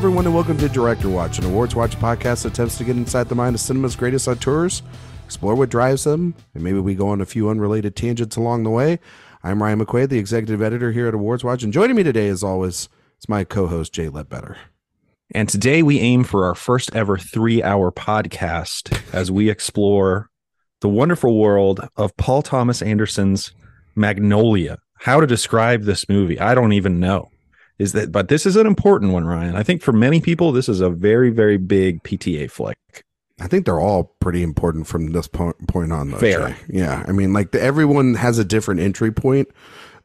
Everyone, and welcome to Director Watch, an awards watch podcast that attempts to get inside the mind of cinema's greatest auteurs, explore what drives them, and maybe we go on a few unrelated tangents along the way. I'm Ryan McQuade, the executive editor here at Awards Watch, and joining me today, as always, is my co-host Jay Ledbetter. And today we aim for our first ever three hour podcast as we explore the wonderful world of Paul Thomas Anderson's Magnolia. How to describe this movie? I don't even know. Is that, but this is an important one, Ryan. I think for many people, this is a very, very big PTA flick. I think they're all pretty important from this point, point on. Though, Fair. Jay. Yeah. I mean, like the, everyone has a different entry point.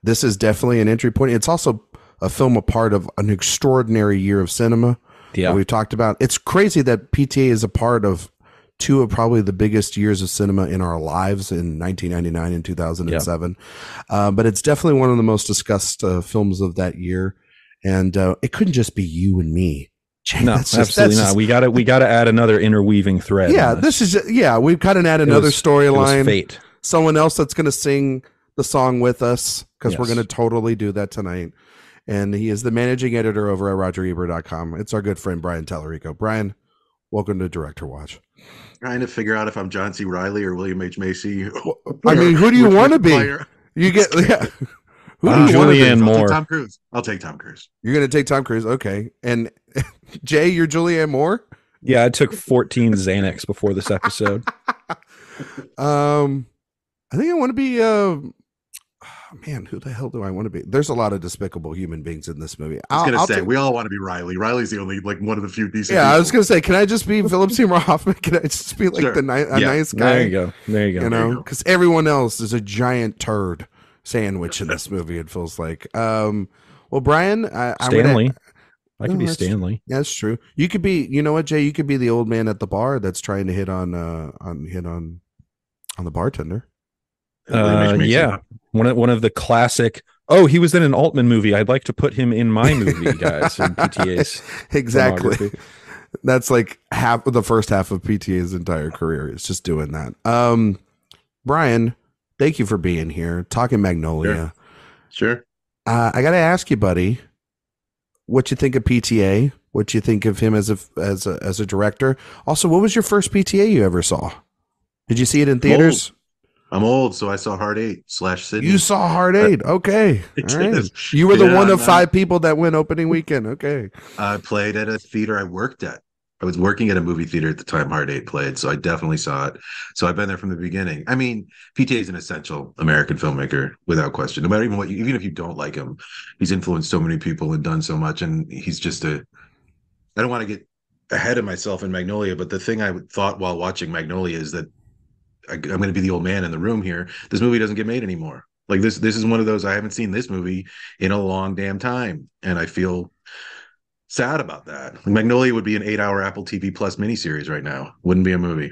This is definitely an entry point. It's also a film a part of an extraordinary year of cinema. Yeah. we've talked about. It's crazy that PTA is a part of two of probably the biggest years of cinema in our lives in 1999 and 2007. Uh, but it's definitely one of the most discussed uh, films of that year. And uh, it couldn't just be you and me. Jay, No, that's just- absolutely that's not. just- we got to we got to add another interweaving thread. yeah, on this is yeah. We've kind of add another was- it was storyline. fate. Someone else that's going to sing the song with us because we're going to totally do that tonight. And he is the managing editor over at RogerEbert.com. It's our good friend Brian Tallerico. Brian, welcome to Director Watch. trying to figure out if I'm John C. Reilly or William H. Macy. I mean, who do you want to be? player? You get yeah. Who Uh, do you want to be? Julianne I'll take Moore. Tom Cruise. I'll take Tom Cruise. You're going to take Tom Cruise, okay? And Jay, you're Julianne Moore. Yeah, I took 14 Xanax before this episode. Um, I think I want to be. Uh, man, who the hell do I want to be? There's a lot of despicable human beings in this movie. I was I'll- gonna I'll say take- we all want to be Reilly. Reilly's the only like one of the few decent. yeah, I was gonna say, can I just be Philip Seymour Hoffman? Can I just be like Sure. the ni- a Yeah. nice guy? There you go. There you go. You know, because everyone else is a giant turd sandwich in this movie. It feels like. Um, well, Brian, I, I'm gonna- Stanley. I could be that's- Stanley. Yeah, that's true. You could be, you know what, Jay? You could be the old man at the bar that's trying to hit on, uh, on hit on, on the bartender. Uh, Macy. yeah. One of one of the classic. Oh, he was in an Altman movie. I'd like to put him in my movie, guys. In PTA's. exactly. That's like half of the first half of PTA's entire career. It's just doing that. Um, Brian, thank you for being here. Talking Magnolia. Sure. Uh, I got to ask you, buddy, what you think of PTA? What you think of him as a as a as a director? Also, what was your first PTA you ever saw? Did you see it in theaters? I'm old, so I saw Hard Eight slash Sydney. You saw Hard Eight. Okay. Right. You were the Yeah, one of five people that went opening weekend. Okay. I played at a theater I worked at. I was working at a movie theater at the time Hard Eight played, so I definitely saw it. So I've been there from the beginning. I mean, PTA is an essential American filmmaker without question. No matter even what, you, even if you don't like him, he's influenced so many people and done so much, and he's just a. I don't want to get ahead of myself in Magnolia, but the thing I thought while watching Magnolia is that I, I'm going to be the old man in the room here. This movie doesn't get made anymore. Like this, this is one of those I haven't seen this movie in a long damn time, and I feel sad about that. Magnolia would be an eight-hour Apple TV Plus miniseries right now. Wouldn't be a movie.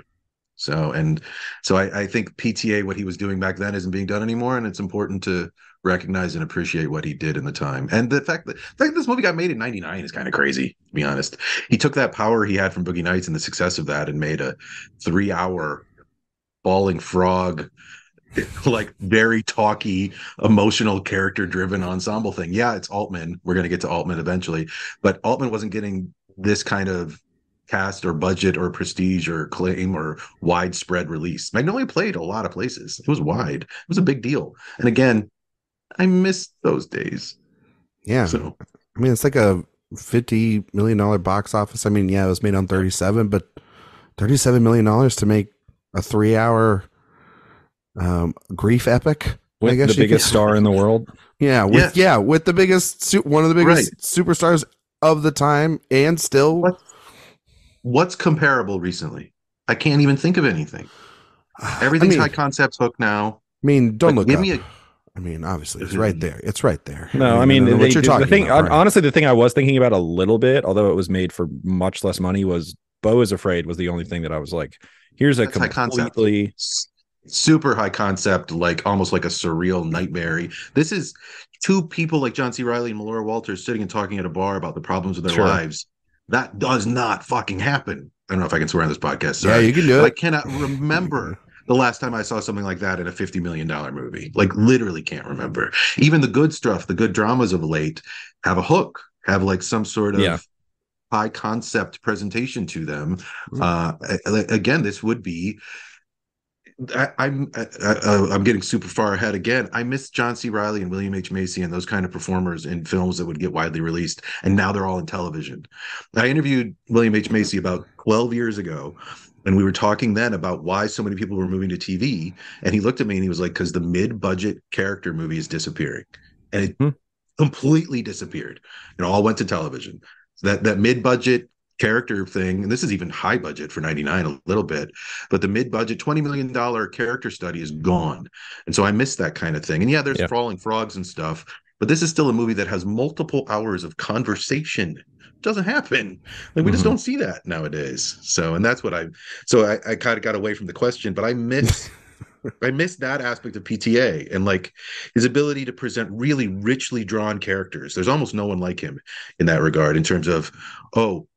So and so I, I think PTA what he was doing back then isn't being done anymore, and it's important to recognize and appreciate what he did in the time. And the fact that the fact that this movie got made in '99 is kind of crazy, to be honest. He took that power he had from Boogie Nights and the success of that, and made a three-hour bawling frog like very talky, emotional, character driven ensemble thing. Yeah, it's Altman. We're going to get to Altman eventually, but Altman wasn't getting this kind of cast or budget or prestige or claim or widespread release. Magnolia played a lot of places. It was wide. It was a big deal. And again, I miss those days. Yeah. So I mean, it's like a fifty million dollar box office. I mean, yeah, it was made on thirty seven, but thirty seven million dollars to make a three hour um, grief epic. I guess the biggest could- star in the world. Yeah, with yeah, with the biggest su- one of the biggest Right. superstars of the time, and still, What? what's comparable recently? I can't even think of anything. Everything's I mean, high concept hook now. I mean, don't Like, look give up. me a- I mean, obviously, it's right there. It's right there. No, I mean, know they, what you're the talking thing. about, hon- Brian. honestly, the thing I was thinking about a little bit, although it was made for much less money, was "Beau is Afraid" was the only thing that I was like, "Here's a That's concept. completely." Super high concept, like almost like a surreal nightmare. This is two people like John C. Reilly and Melora Walters sitting and talking at a bar about the problems of their Sure. lives. That does not fucking happen. I don't know if I can swear on this podcast. yeah, Sorry. you can do But I cannot remember the last time I saw something like that in a $50 million movie. Like literally can't remember. Even the good stuff, the good dramas of late have a hook, have like some sort of Yeah. high concept presentation to them. Mm-hmm. Uh, again, this would be I, am I'm, I'm getting super far ahead again. I miss John C. Reilly and William H Macy and those kind of performers in films that would get widely released, and now they're all in television. I interviewed William H Macy about 12 years ago, and we were talking then about why so many people were moving to TV, and he looked at me and he was like, "Because the mid-budget character movie is disappearing," and it hmm. completely disappeared. It all went to television. That that mid-budget character thing and this is even high budget for 99 a little bit but the mid-budget 20 million dollar character study is gone and so i miss that kind of thing and yeah there's yeah. crawling frogs and stuff but this is still a movie that has multiple hours of conversation it doesn't happen like we mm-hmm. just don't see that nowadays so and that's what i so i, I kind of got away from the question but i miss I miss that aspect of PTA and like his ability to present really richly drawn characters. There's almost no one like him in that regard in terms of, oh,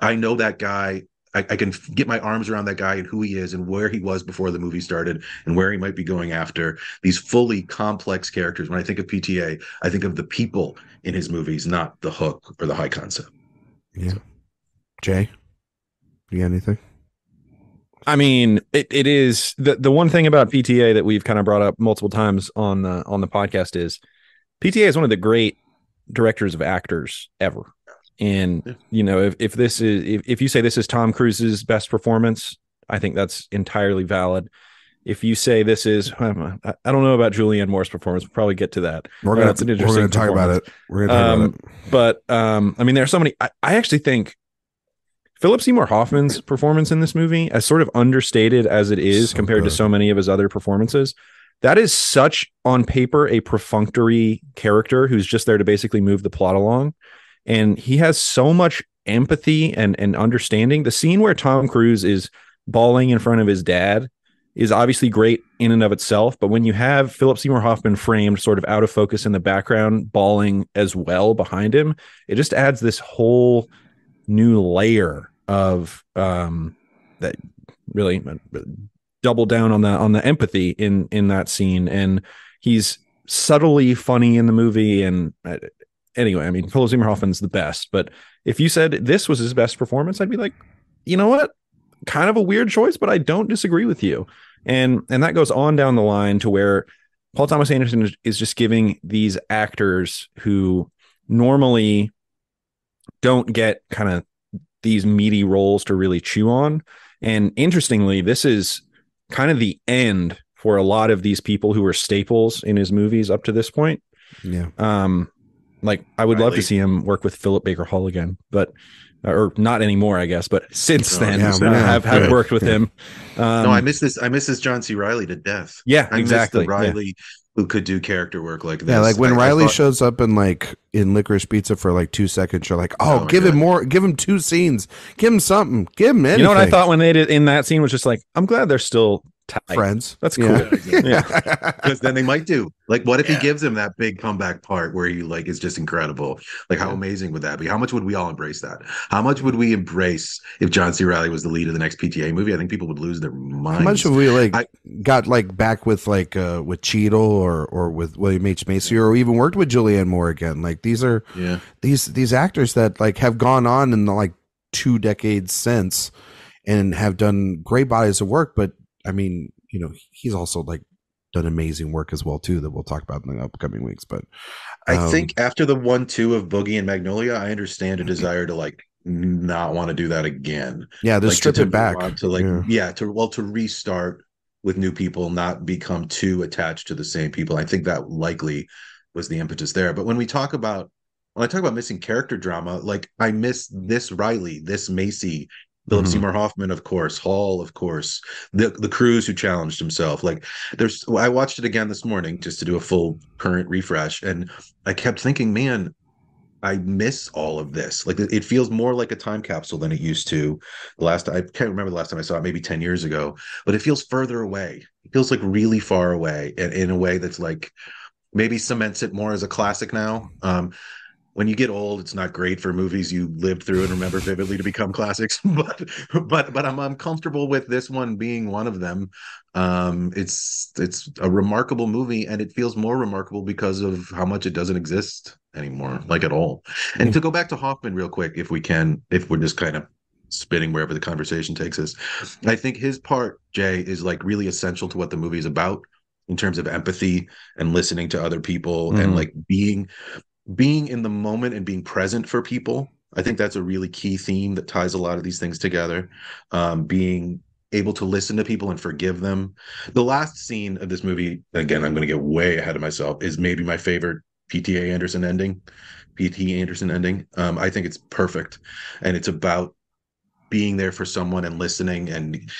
I know that guy. I, I, can get my arms around that guy and who he is and where he was before the movie started and where he might be going after these fully complex characters. When I think of PTA, I think of the people in his movies, not the hook or the high concept. Yeah. Jay, you got anything? I mean, it, it is the the one thing about PTA that we've kind of brought up multiple times on the on the podcast is PTA is one of the great directors of actors ever. And yeah. you know, if, if this is if, if you say this is Tom Cruise's best performance, I think that's entirely valid. If you say this is, I don't know about Julianne Moore's performance. We'll probably get to that. We're gonna, we're gonna talk about it. We're gonna talk um, about it. But um, I mean, there are so many. I, I actually think Philip Seymour Hoffman's performance in this movie, as sort of understated as it is so compared good. to so many of his other performances, that is such on paper a perfunctory character who's just there to basically move the plot along and he has so much empathy and and understanding. The scene where Tom Cruise is bawling in front of his dad is obviously great in and of itself, but when you have Philip Seymour Hoffman framed sort of out of focus in the background, bawling as well behind him, it just adds this whole new layer of um that really uh, double down on the on the empathy in in that scene and he's subtly funny in the movie and uh, anyway, I mean, Philip Seymour Hoffman's the best, but if you said this was his best performance, I'd be like, you know what? Kind of a weird choice, but I don't disagree with you. And and that goes on down the line to where Paul Thomas Anderson is just giving these actors who normally don't get kind of these meaty roles to really chew on. And interestingly, this is kind of the end for a lot of these people who were staples in his movies up to this point. Yeah. Um, like I would love to see him work with Philip Baker Hall again, but or not anymore, I guess. But since oh, then, yeah, uh, have have yeah, worked with yeah. him. Um, no, I miss this. I miss this John C. Reilly to death. Yeah, I exactly. Reilly who could do character work like this. Yeah, like when I, Reilly I thought, shows up in like in Licorice Pizza for like two seconds, you're like, oh, oh give God. him more, give him two scenes, give him something, give him anything. You know what I thought when they did in that scene was just like, I'm glad they're still tight. friends. That's cool. Yeah. Because then they might do. Like, what if yeah. he gives him that big comeback part where he like is just incredible? Like, how amazing would that be? How much would we all embrace that? How much would we embrace if John C. Reilly was the lead of the next PTA movie? I think people would lose their minds. How much have we like I, got like back with like uh with Cheadle or or with William H. Macy or even worked with Julianne Moore again? Like these are yeah these these actors that like have gone on in the like two decades since and have done great bodies of work, but I mean, you know, he's also like done amazing work as well too that we'll talk about in the upcoming weeks. But um, I think after the one two of Boogie and Magnolia, I understand a mm-hmm. desire to like not want to do that again. Yeah, to like, strip to, it back. To like yeah. yeah, to well to restart with new people, not become too attached to the same people. I think that likely was the impetus there. But when we talk about when I talk about missing character drama, like I miss this Reilly, this Macy, Philip mm-hmm. Seymour Hoffman, of course, Hall, of course, the the Cruise who challenged himself. Like there's, I watched it again this morning just to do a full current refresh, and I kept thinking, man, I miss all of this. Like it feels more like a time capsule than it used to. The last I can't remember the last time I saw it, maybe ten years ago, but it feels further away. It feels like really far away, and in a way that's like maybe cements it more as a classic now. Um, when you get old, it's not great for movies you lived through and remember vividly to become classics. But but but I'm I'm comfortable with this one being one of them. Um, it's it's a remarkable movie, and it feels more remarkable because of how much it doesn't exist anymore, like at all. And to go back to Hoffman real quick, if we can, if we're just kind of spinning wherever the conversation takes us, I think his part, Jay, is like really essential to what the movie is about in terms of empathy and listening to other people mm-hmm. and like being being in the moment and being present for people. I think that's a really key theme that ties a lot of these things together. Um, being able to listen to people and forgive them. The last scene of this movie, again, I'm going to get way ahead of myself, is maybe my favorite PTA Anderson ending. PT Anderson ending. Um, I think it's perfect, and it's about being there for someone and listening and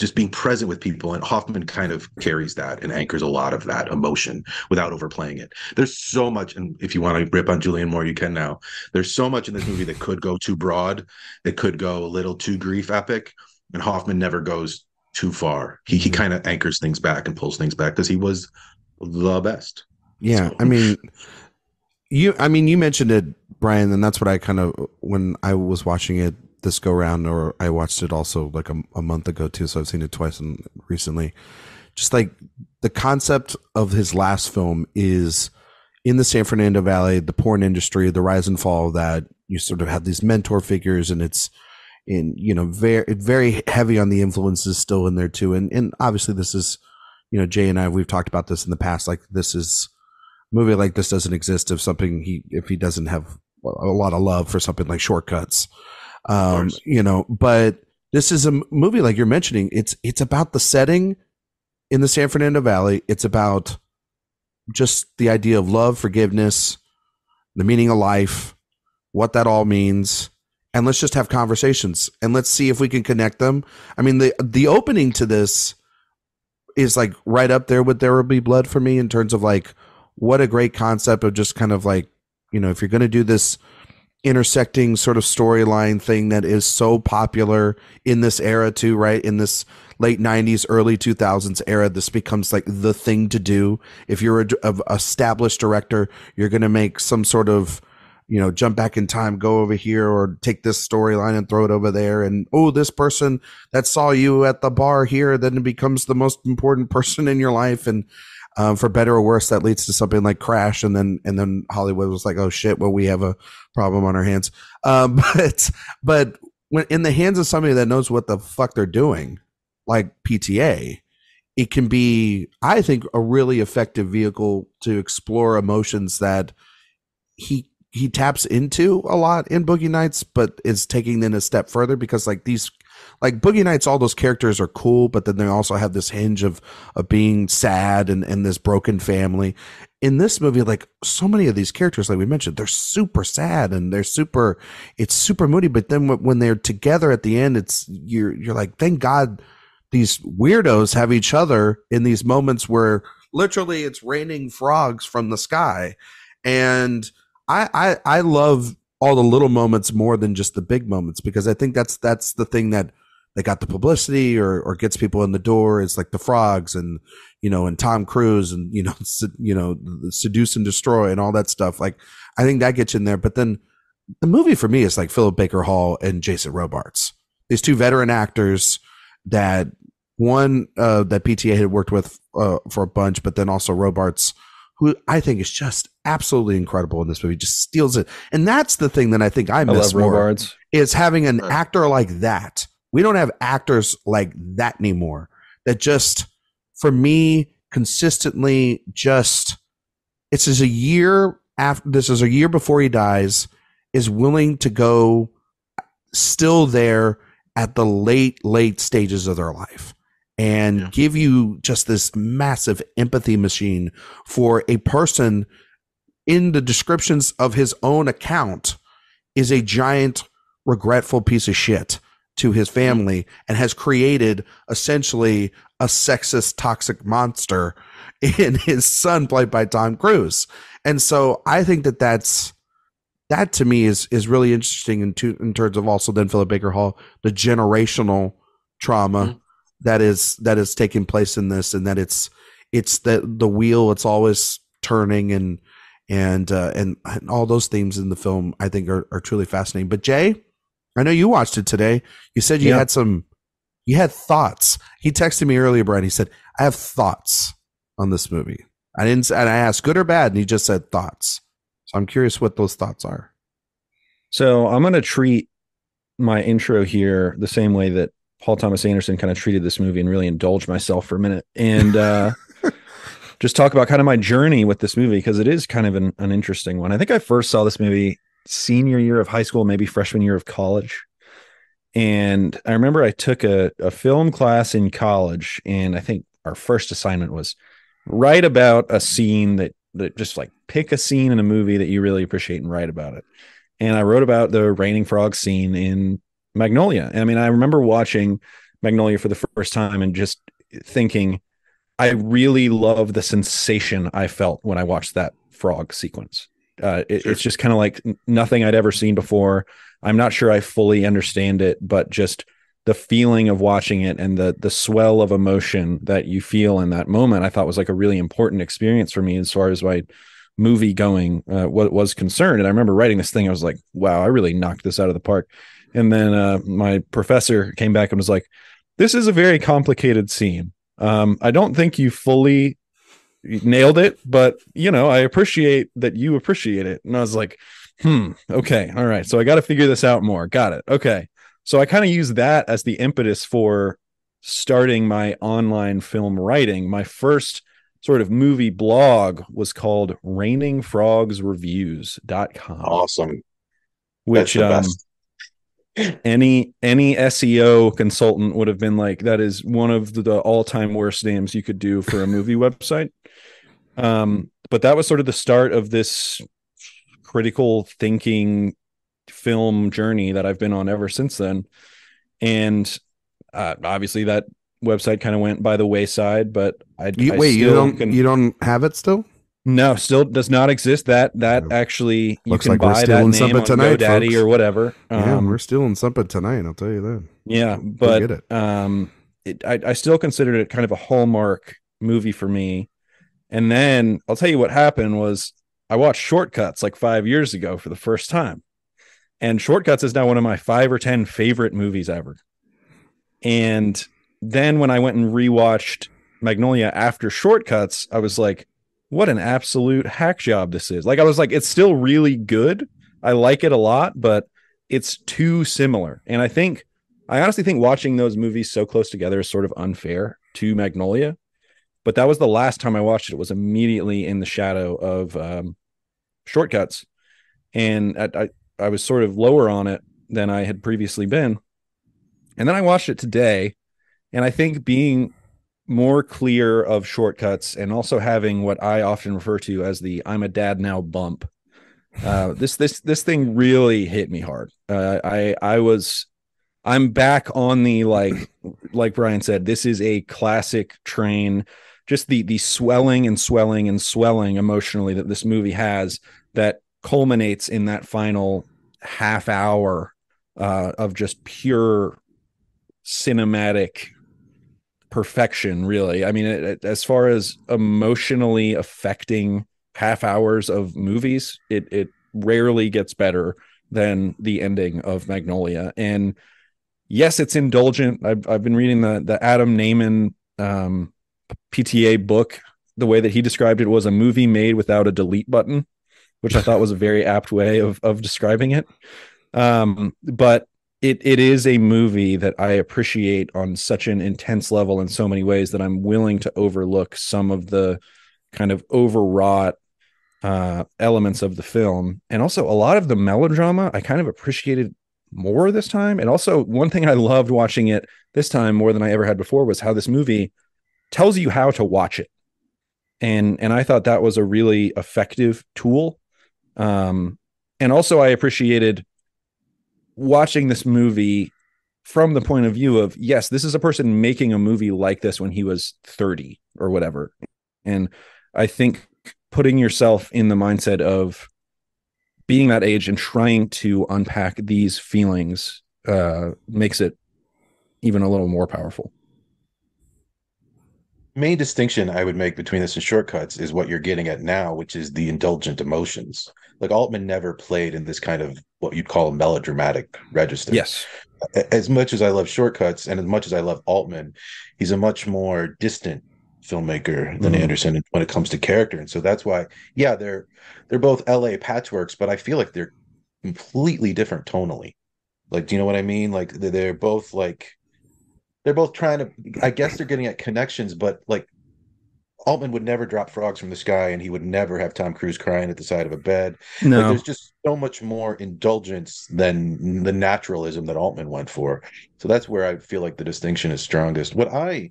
just being present with people. And Hoffman kind of carries that and anchors a lot of that emotion without overplaying it. There's so much, and if you want to rip on Julianne Moore, you can now. There's so much in this movie that could go too broad, that could go a little too grief epic, and Hoffman never goes too far. He he kind of anchors things back and pulls things back because he was the best. Yeah, so. I mean, you. I mean, you mentioned it, Brian, and that's what I kind of when I was watching it this go round, or I watched it also like a, a month ago too. So I've seen it twice and recently. Just like the concept of his last film is in the San Fernando Valley, the porn industry, the rise and fall of that. You sort of have these mentor figures, and it's in you know very very heavy on the influences still in there too. And and obviously this is you know Jay and I we've talked about this in the past. Like this is movie like this doesn't exist if something he if he doesn't have a lot of love for something like Short Cuts um, you know, but this is a movie like you're mentioning. It's it's about the setting in the San Fernando Valley. It's about just the idea of love, forgiveness, the meaning of life, what that all means, and let's just have conversations and let's see if we can connect them. I mean, the the opening to this is like right up there with There Will Be Blood for me in terms of like what a great concept of just kind of like you know if you're going to do this intersecting sort of storyline thing that is so popular in this era too right? In this late 90s early 2000s era this becomes like the thing to do. If you're a, a established director you're going to make some sort of you know jump back in time go over here or take this storyline and throw it over there and oh this person that saw you at the bar here then becomes the most important person in your life. And um, for better or worse, that leads to something like Crash, and then and then Hollywood was like, "Oh shit, well we have a problem on our hands." Um, but but when in the hands of somebody that knows what the fuck they're doing, like PTA, it can be, I think, a really effective vehicle to explore emotions that he he taps into a lot in Boogie Nights, but is taking them a step further because like these like Boogie Nights, all those characters are cool, but then they also have this hinge of of being sad and, and this broken family. In this movie, like so many of these characters, like we mentioned, they're super sad and they're super, it's super moody. But then when they're together at the end, it's you're you're like, thank God these weirdos have each other in these moments where literally it's raining frogs from the sky, and I I, I love all the little moments more than just the big moments because I think that's that's the thing that they got the publicity or or gets people in the door. It's like the frogs and you know and Tom Cruise and you know you know seduce and destroy and all that stuff. Like I think that gets in there. But then the movie for me is like Philip Baker Hall and Jason Robards. These two veteran actors that one uh, that PTA had worked with uh, for a bunch, but then also Robards, who I think is just absolutely incredible in this movie. Just steals it, and that's the thing that I think I miss I more Robards. is having an actor like that we don't have actors like that anymore that just, for me, consistently just, it's as a year after, this is a year before he dies, is willing to go still there at the late, late stages of their life and yeah. give you just this massive empathy machine for a person in the descriptions of his own account is a giant regretful piece of shit to his family and has created essentially a sexist toxic monster in his son played by Tom Cruise. And so I think that that's that to me is is really interesting in, to, in terms of also then Philip Baker Hall the generational trauma mm-hmm. that is that is taking place in this and that it's it's the the wheel it's always turning and and uh, and, and all those themes in the film I think are, are truly fascinating. But Jay, I know you watched it today. You said you yeah. had some, you had thoughts. He texted me earlier, Brian. He said, I have thoughts on this movie. I didn't, and I asked good or bad, and he just said thoughts. So I'm curious what those thoughts are. So I'm going to treat my intro here the same way that Paul Thomas Anderson kind of treated this movie and really indulge myself for a minute and uh, just talk about kind of my journey with this movie because it is kind of an, an interesting one. I think I first saw this movie senior year of high school, maybe freshman year of college. And I remember I took a, a film class in college, and I think our first assignment was write about a scene that that just like pick a scene in a movie that you really appreciate and write about it. And I wrote about the raining frog scene in Magnolia. And I mean, I remember watching Magnolia for the first time and just thinking, I really love the sensation I felt when I watched that frog sequence. Uh, it, sure. It's just kind of like nothing I'd ever seen before. I'm not sure I fully understand it, but just the feeling of watching it and the the swell of emotion that you feel in that moment, I thought was like a really important experience for me as far as my movie going uh, what was concerned. And I remember writing this thing, I was like, wow, I really knocked this out of the park. And then uh, my professor came back and was like, this is a very complicated scene. Um, I don't think you fully nailed it, but you know, I appreciate that you appreciate it. And I was like, hmm, okay, all right. So I got to figure this out more. Got it. Okay. So I kind of use that as the impetus for starting my online film writing. My first sort of movie blog was called rainingfrogsreviews.com. Awesome. Which um, any any SEO consultant would have been like, that is one of the, the all-time worst names you could do for a movie website. Um, but that was sort of the start of this critical thinking film journey that I've been on ever since then. And uh, obviously that website kind of went by the wayside, but I, you, I wait, you don't can, you don't have it still? No, still does not exist. That that yeah. actually you Looks can like buy that name on tonight, GoDaddy folks. or whatever. yeah, um, we're stealing something tonight. I'll tell you that. Yeah, but it. um, it, I I still considered it kind of a hallmark movie for me. And then I'll tell you what happened was I watched Short Cuts like five years ago for the first time, and Short Cuts is now one of my five or ten favorite movies ever. And then when I went and rewatched Magnolia after Shortcuts, I was like what an absolute hack job this is. Like I was like, it's still really good. I like it a lot, but it's too similar. And I think I honestly think watching those movies so close together is sort of unfair to Magnolia. But that was the last time I watched it. It was immediately in the shadow of um, Short Cuts, and I, I I was sort of lower on it than I had previously been. And then I watched it today, and I think being more clear of Short Cuts and also having what I often refer to as the I'm a dad now bump. Uh, this this this thing really hit me hard. Uh, I I was I'm back on the like like Brian said. This is a classic train. Just the the swelling and swelling and swelling emotionally that this movie has that culminates in that final half hour uh, of just pure cinematic perfection really. I mean it, it, as far as emotionally affecting half hours of movies it it rarely gets better than the ending of magnolia. And yes it's indulgent. I've, I've been reading the the adam nayman um, pta book. The way that he described it was a movie made without a delete button which i thought was a very apt way of of describing it. Um, but it it is a movie that I appreciate on such an intense level in so many ways that I'm willing to overlook some of the kind of overwrought uh, elements of the film, and also a lot of the melodrama. I kind of appreciated more this time, and also one thing I loved watching it this time more than I ever had before was how this movie tells you how to watch it, and and I thought that was a really effective tool. Um, and also I appreciated watching this movie from the point of view of yes this is a person making a movie like this when he was 30 or whatever. And i think putting yourself in the mindset of being that age and trying to unpack these feelings uh, makes it even a little more powerful main distinction I would make between this and Short Cuts is what you're getting at now, which is the indulgent emotions. Like Altman never played in this kind of what you'd call melodramatic register. Yes. As much as I love Short Cuts and as much as I love Altman, he's a much more distant filmmaker than mm. Anderson when it comes to character, and so that's why, yeah, they're they're both L.A. patchworks, but I feel like they're completely different tonally. Like, do you know what I mean? Like, they're both like they're both trying to. I guess they're getting at connections, but like Altman would never drop frogs from the sky, and he would never have Tom Cruise crying at the side of a bed. No, like, there's just so much more indulgence than the naturalism that Altman went for. So that's where I feel like the distinction is strongest. What I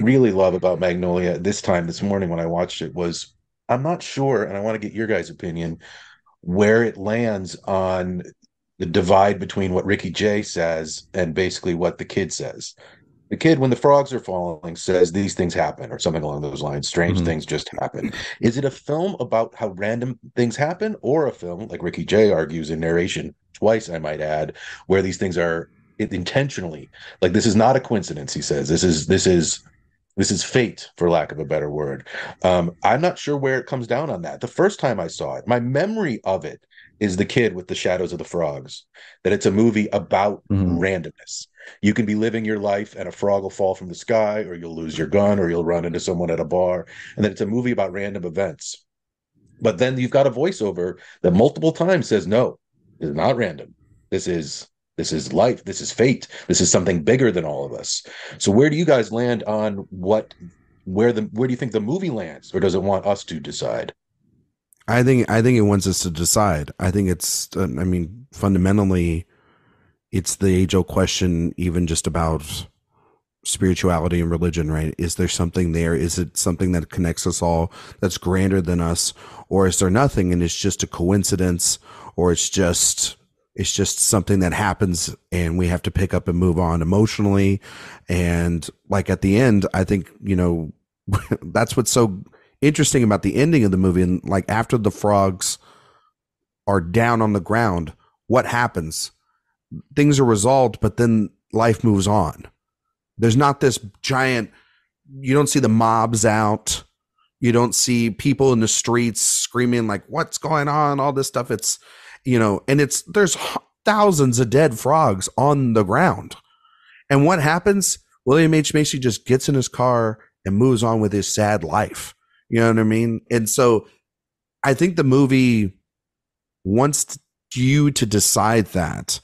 really love about Magnolia this time this morning when I watched it was I'm not sure, and I want to get your guys' opinion where it lands on the divide between what Ricky Jay says and basically what the kid says. The kid when the frogs are falling says these things happen or something along those lines. Strange mm-hmm. things just happen. Is it a film about how random things happen or a film like ricky jay argues in narration twice i might add where these things are intentionally like this is not a coincidence he says. This is this is this is fate for lack of a better word. Um, i'm not sure where it comes down on that. The first time i saw it my memory of it is the kid with the shadows of the frogs that it's a movie about mm-hmm. randomness you can be living your life and a frog will fall from the sky, or you'll lose your gun, or you'll run into someone at a bar. And then it's a movie about random events. But then you've got a voiceover that multiple times says, no, it's not random. This is this is life. This is fate. This is something bigger than all of us. So where do you guys land on what where the where do you think the movie lands, or does it want us to decide? I think I think it wants us to decide. I think it's I mean fundamentally it's the age old question, even just about spirituality and religion, right? Is there something there? Is it something that connects us all that's grander than us? Or is there nothing and it's just a coincidence or it's just, it's just something that happens and we have to pick up and move on emotionally. And like at the end, I think, you know, that's what's so interesting about the ending of the movie. And like after the frogs are down on the ground, what happens? things are resolved, but then life moves on. There's not this giant, you don't see the mobs out. You don't see people in the streets screaming, like, what's going on? All this stuff. It's, you know, and it's, there's thousands of dead frogs on the ground. And what happens? William H. Macy just gets in his car and moves on with his sad life. You know what I mean? And so I think the movie wants you to decide that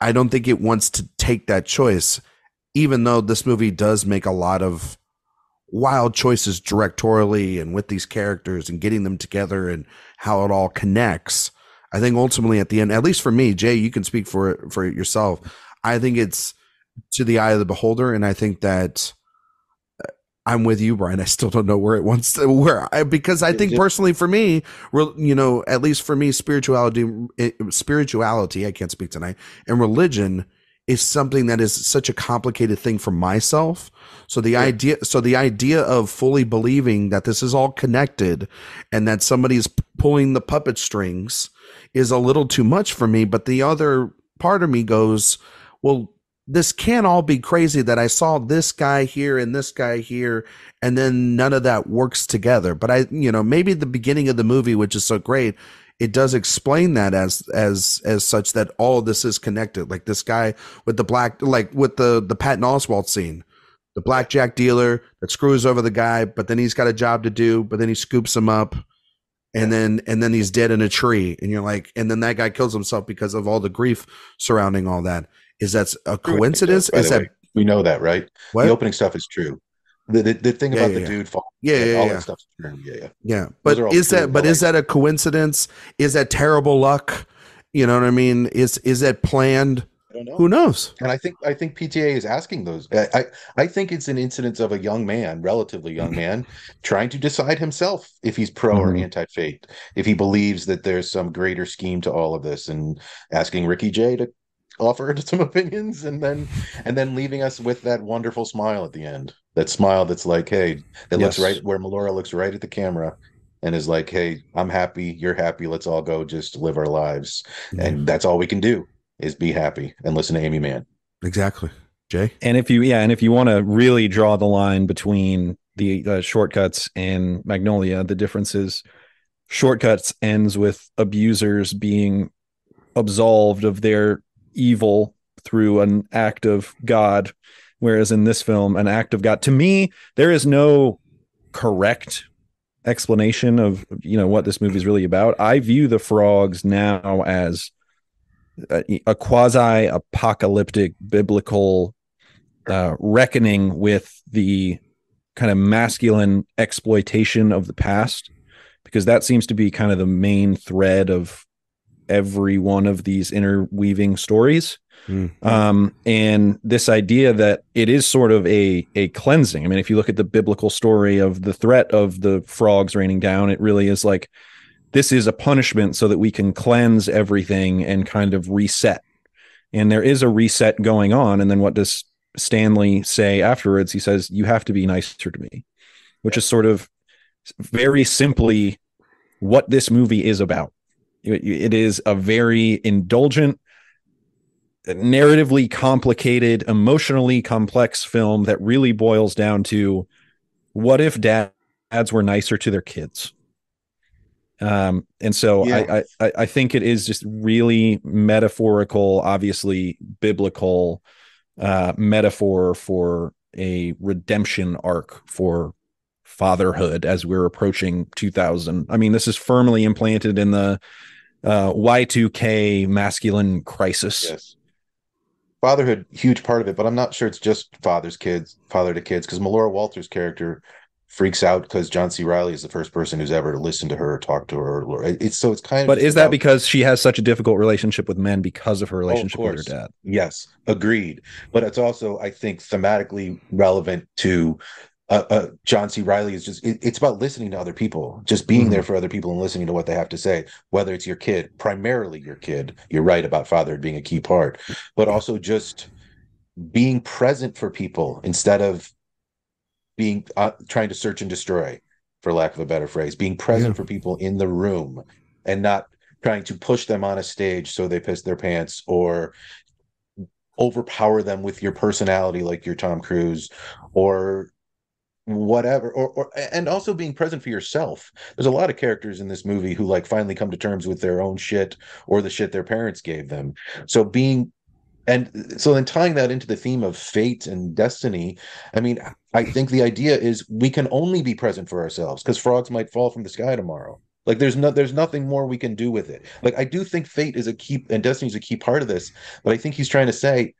I don't think it wants to take that choice, even though this movie does make a lot of wild choices directorially and with these characters and getting them together and how it all connects. I think ultimately at the end, at least for me, Jay, you can speak for it for yourself. I think it's to the eye of the beholder, and I think that I'm with you, Brian. I still don't know where it wants to where I, because I think personally for me, you know, at least for me, spirituality, eh, spirituality, I can't speak tonight, and religion is something that is such a complicated thing for myself. So the yeah. idea, so the idea of fully believing that this is all connected and that somebody's pulling the puppet strings is a little too much for me. But the other part of me goes, well, this can't all be crazy that I saw this guy here and this guy here, and then none of that works together. But I, you know, maybe the beginning of the movie, which is so great, it does explain that as as as such that all of this is connected. Like this guy with the black, like with the the Patton Oswalt scene, the blackjack dealer that screws over the guy, but then he's got a job to do, but then he scoops him up and then and then he's dead in a tree and you're like and then that guy kills himself because of all the grief surrounding all that is that a coincidence? Is that way. we know that, right? What? The opening stuff is true. The the, the thing yeah, about yeah, the yeah. dude falling, yeah, yeah, all yeah. that stuff's true. Yeah, yeah, yeah. But is that but is that a coincidence? Is that terrible luck? You know what I mean? Is is that planned? Know. Who knows? And I think I think PTA is asking those. I I think it's an incidence of a young man, relatively young man, trying to decide himself if he's pro mm-hmm. or anti fate, if he believes that there's some greater scheme to all of this, and asking Ricky Jay to offered some opinions and then and then leaving us with that wonderful smile at the end. That smile that's like hey that yes. looks right where melora looks right at the camera and is like hey i'm happy you're happy let's all go just live our lives. Yeah. and that's all we can do is be happy and listen to Aimee Mann. Exactly. Jay? And if you yeah and if you want to really draw the line between the uh, Short Cuts and magnolia the difference is Short Cuts ends with abusers being absolved of their evil through an act of God. Whereas in this film, an act of God, to me, there is no correct explanation of you know what this movie is really about. I view the frogs now as a, a quasi apocalyptic biblical uh, reckoning with the kind of masculine exploitation of the past because that seems to be kind of the main thread of every one of these interweaving stories. Mm. um, and this idea that it is sort of a a cleansing. I mean if you look at the biblical story of the threat of the frogs raining down it really is like this is a punishment so that we can cleanse everything and kind of reset. And there is a reset going on. And then what does stanley say afterwards? He says you have to be nicer to me which is sort of very simply what this movie is about it is a very indulgent narratively complicated emotionally complex film that really boils down to what if dads were nicer to their kids um, and so yeah. I, I I think it is just really metaphorical, obviously biblical uh, metaphor for a redemption arc for fatherhood as we're approaching 2000. I mean, this is firmly implanted in the uh, Y2K masculine crisis. Yes. Fatherhood, huge part of it, but I'm not sure it's just father's kids, father to kids, because Melora Walters' character freaks out because John C. Reilly is the first person who's ever listened to her or talked to her. Or, It's so it's kind of. But is that because she has such a difficult relationship with men because of her relationship oh, of with her dad? Yes, agreed. But it's also, I think, thematically relevant to. Uh, uh, John C. Reilly is just, it, it's about listening to other people, just being mm-hmm. there for other people and listening to what they have to say, whether it's your kid, primarily your kid. You're right about father being a key part, but also just being present for people instead of being uh, trying to search and destroy for lack of a better phrase being present yeah. for people in the room and not trying to push them on a stage so they piss their pants or overpower them with your personality like your Tom Cruise or whatever or, or and also being present for yourself. There's a lot of characters in this movie who like finally come to terms with their own shit or the shit their parents gave them. So being and so then tying that into the theme of fate and destiny i mean i think the idea is we can only be present for ourselves because frogs might fall from the sky tomorrow. Like there's no there's nothing more we can do with it. Like i do think fate is a key and destiny is a key part of this but i think he's trying to say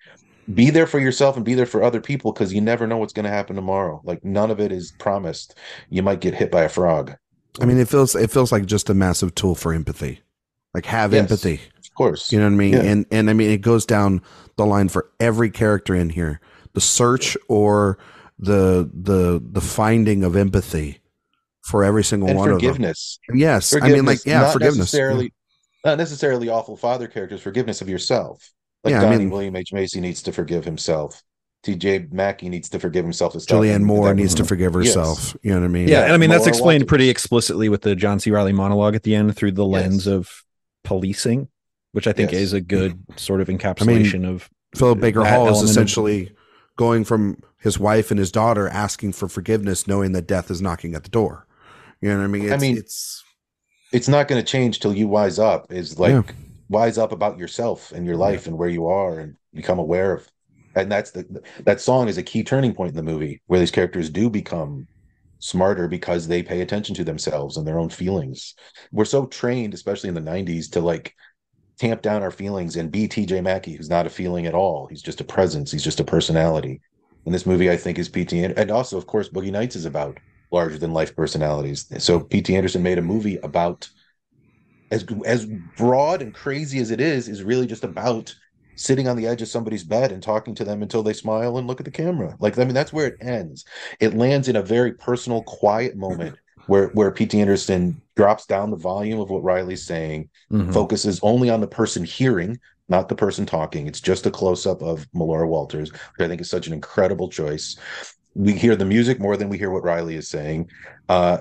be there for yourself and be there for other people because you never know what's going to happen tomorrow like none of it is promised you might get hit by a frog i mean it feels it feels like just a massive tool for empathy like have yes. empathy of course. You know what I mean? Yeah. And and I mean it goes down the line for every character in here. The search or the the the finding of empathy for every single and one forgiveness. of them. Yes. Forgiveness. I mean like yeah, not forgiveness. Necessarily, yeah. Not necessarily awful father characters, forgiveness of yourself. Like yeah, Donnie I mean, William H. Macy needs to forgive himself. TJ Mackey needs to forgive himself. Julianne Moore needs to forgive herself. Yes. You know what I mean? Yeah, and I mean that's explained pretty explicitly with the John C. Reilly monologue at the end through the lens yes. of policing which I think yes. is a good sort of encapsulation I mean, of Philip Baker Hall is essentially of, going from his wife and his daughter asking for forgiveness, knowing that death is knocking at the door. You know what I mean? It's, I mean, it's it's not going to change till you wise up. Is like yeah. Wise up about yourself and your life yeah. and where you are, and become aware of. And that's the that song is a key turning point in the movie where these characters do become smarter because they pay attention to themselves and their own feelings. We're so trained, especially in the '90s, to like tamp down our feelings and be TJ Mackey, who's not a feeling at all. He's just a presence. He's just a personality. And this movie, I think, is PT. And also, of course, Boogie Nights is about larger than life personalities. So PT Anderson made a movie about as as broad and crazy as it is, is really just about sitting on the edge of somebody's bed and talking to them until they smile and look at the camera. Like, I mean, that's where it ends. It lands in a very personal, quiet moment where where PT Anderson drops down the volume of what Reilly's saying, mm-hmm. focuses only on the person hearing, not the person talking. It's just a close up of Melora Walters, which I think is such an incredible choice. We hear the music more than we hear what Reilly is saying. Uh,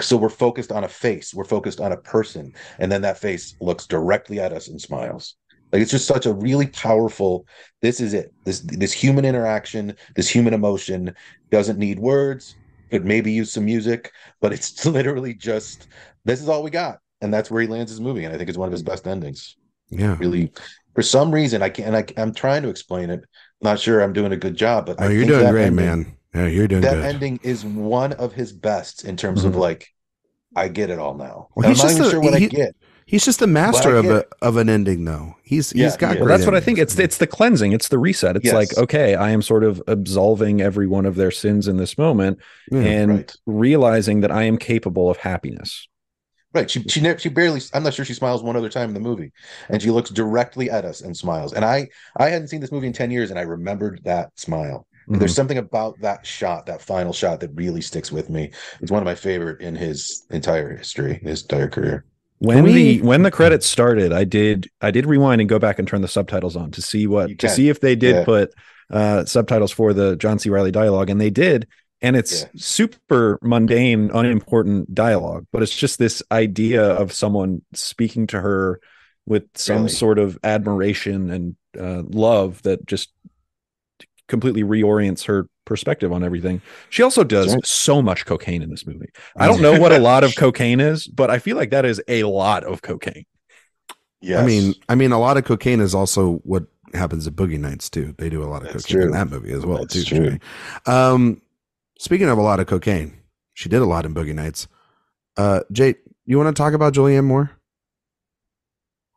so we're focused on a face, we're focused on a person, and then that face looks directly at us and smiles. Like it's just such a really powerful. This is it. This this human interaction, this human emotion doesn't need words, could maybe use some music, but it's literally just this is all we got, and that's where he lands his movie, and I think it's one of his best endings. Yeah, really. For some reason, I can't. I, am trying to explain it. I'm not sure I'm doing a good job, but no, you're doing great, ending, man. Yeah, you're doing that good. ending is one of his best in terms Mhm. of like, I get it all now. Well, I'm he's not just even a- sure what he- I get. He's just the master of a of an ending, though. He's Yeah, he's got yeah. great. Well, that's what I think. It's it's the cleansing. It's the reset. It's Yes. like okay, I am sort of absolving every one of their sins in this moment Yeah. and right. realizing that I am capable of happiness. Right. She she never she barely I'm not sure she smiles one other time in the movie. And she looks directly at us and smiles. And I I hadn't seen this movie in 10 years and I remembered that smile. Mhm. There's something about that shot, that final shot that really sticks with me. It's one of my favorite in his entire history, his entire career. when we- the when the credits started i did i did rewind and go back and turn the subtitles on to see what to see if they did Yeah. put uh subtitles for the john c reilly dialogue and they did and it's Yeah. super mundane unimportant dialogue but it's just this idea of someone speaking to her with some Really? sort of admiration and uh, love that just completely reorients her perspective on everything she also does Right. so much cocaine in this movie i don't know what a lot of cocaine is but i feel like that is a lot of cocaine Yes. I mean, I mean, a lot of cocaine is also what happens at Boogie Nights too. They do a lot of That's cocaine in that movie as well That's too. true. Um, speaking of a lot of cocaine, she did a lot in Boogie Nights. Uh, Jay, you want to talk about Julianne Moore?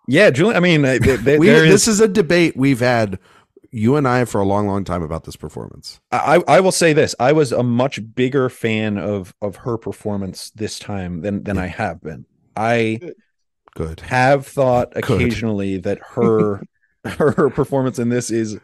Yeah, Julian. I mean, uh, th- th- We, there this is. is a debate we've had, you and I, for a long, long time about this performance. I, I will say this: I was a much bigger fan of of her performance this time than than I have been. I Good. have thought Good. occasionally that her her performance in this is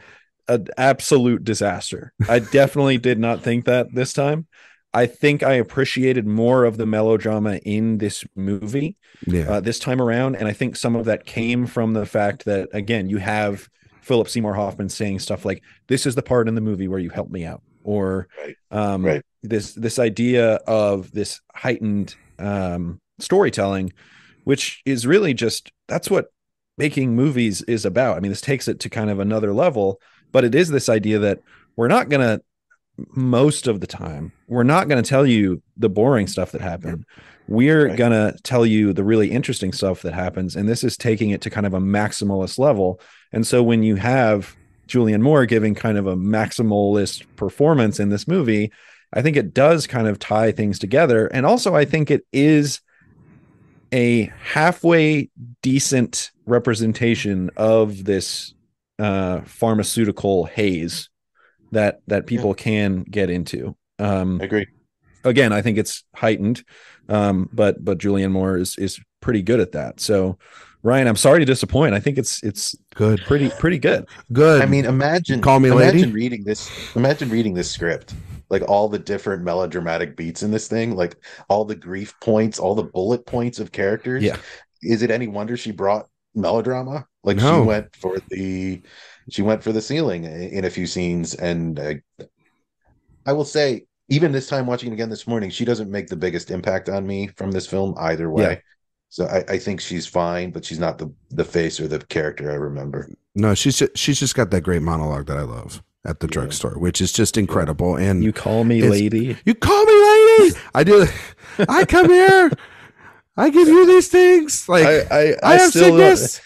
an absolute disaster. I definitely did not think that this time. I think I appreciated more of the melodrama in this movie. Yeah. uh, this time around. And I think some of that came from the fact that, again, you have Philip Seymour Hoffman saying stuff like, "This is the part in the movie where you help me out," or Right. um, Right. this this idea of this heightened um, storytelling, which is really just that's what making movies is about. I mean, this takes it to kind of another level, but it is this idea that we're not going to most of the time we're not going to tell you the boring stuff that happened we're Right. going to tell you the really interesting stuff that happens and this is taking it to kind of a maximalist level. And so when you have julianne moore giving kind of a maximalist performance in this movie i think it does kind of tie things together. And also i think it is a halfway decent representation of this uh pharmaceutical haze that that people can get into. Um I agree. again i think it's heightened um but but julianne moore is is pretty good at that so ryan i'm sorry to disappoint i think it's it's Good. pretty pretty good Good. I mean, imagine Call me imagine lady? reading this. Imagine reading this script, like all the different melodramatic beats in this thing, like all the grief points, all the bullet points of characters. Yeah. Is it any wonder she brought melodrama? Like No. she went for the, she went for the ceiling in a few scenes, and uh, I will say, even this time watching it again this morning, she doesn't make the biggest impact on me from this film either way. Yeah. So I, I think she's fine, but she's not the the face or the character I remember. no, she's just, she's just got that great monologue that I love at the Yeah. drugstore, which is just incredible. And you call me lady You call me lady. I do. I come here. I give you these things. Like I, I, I, have still sickness.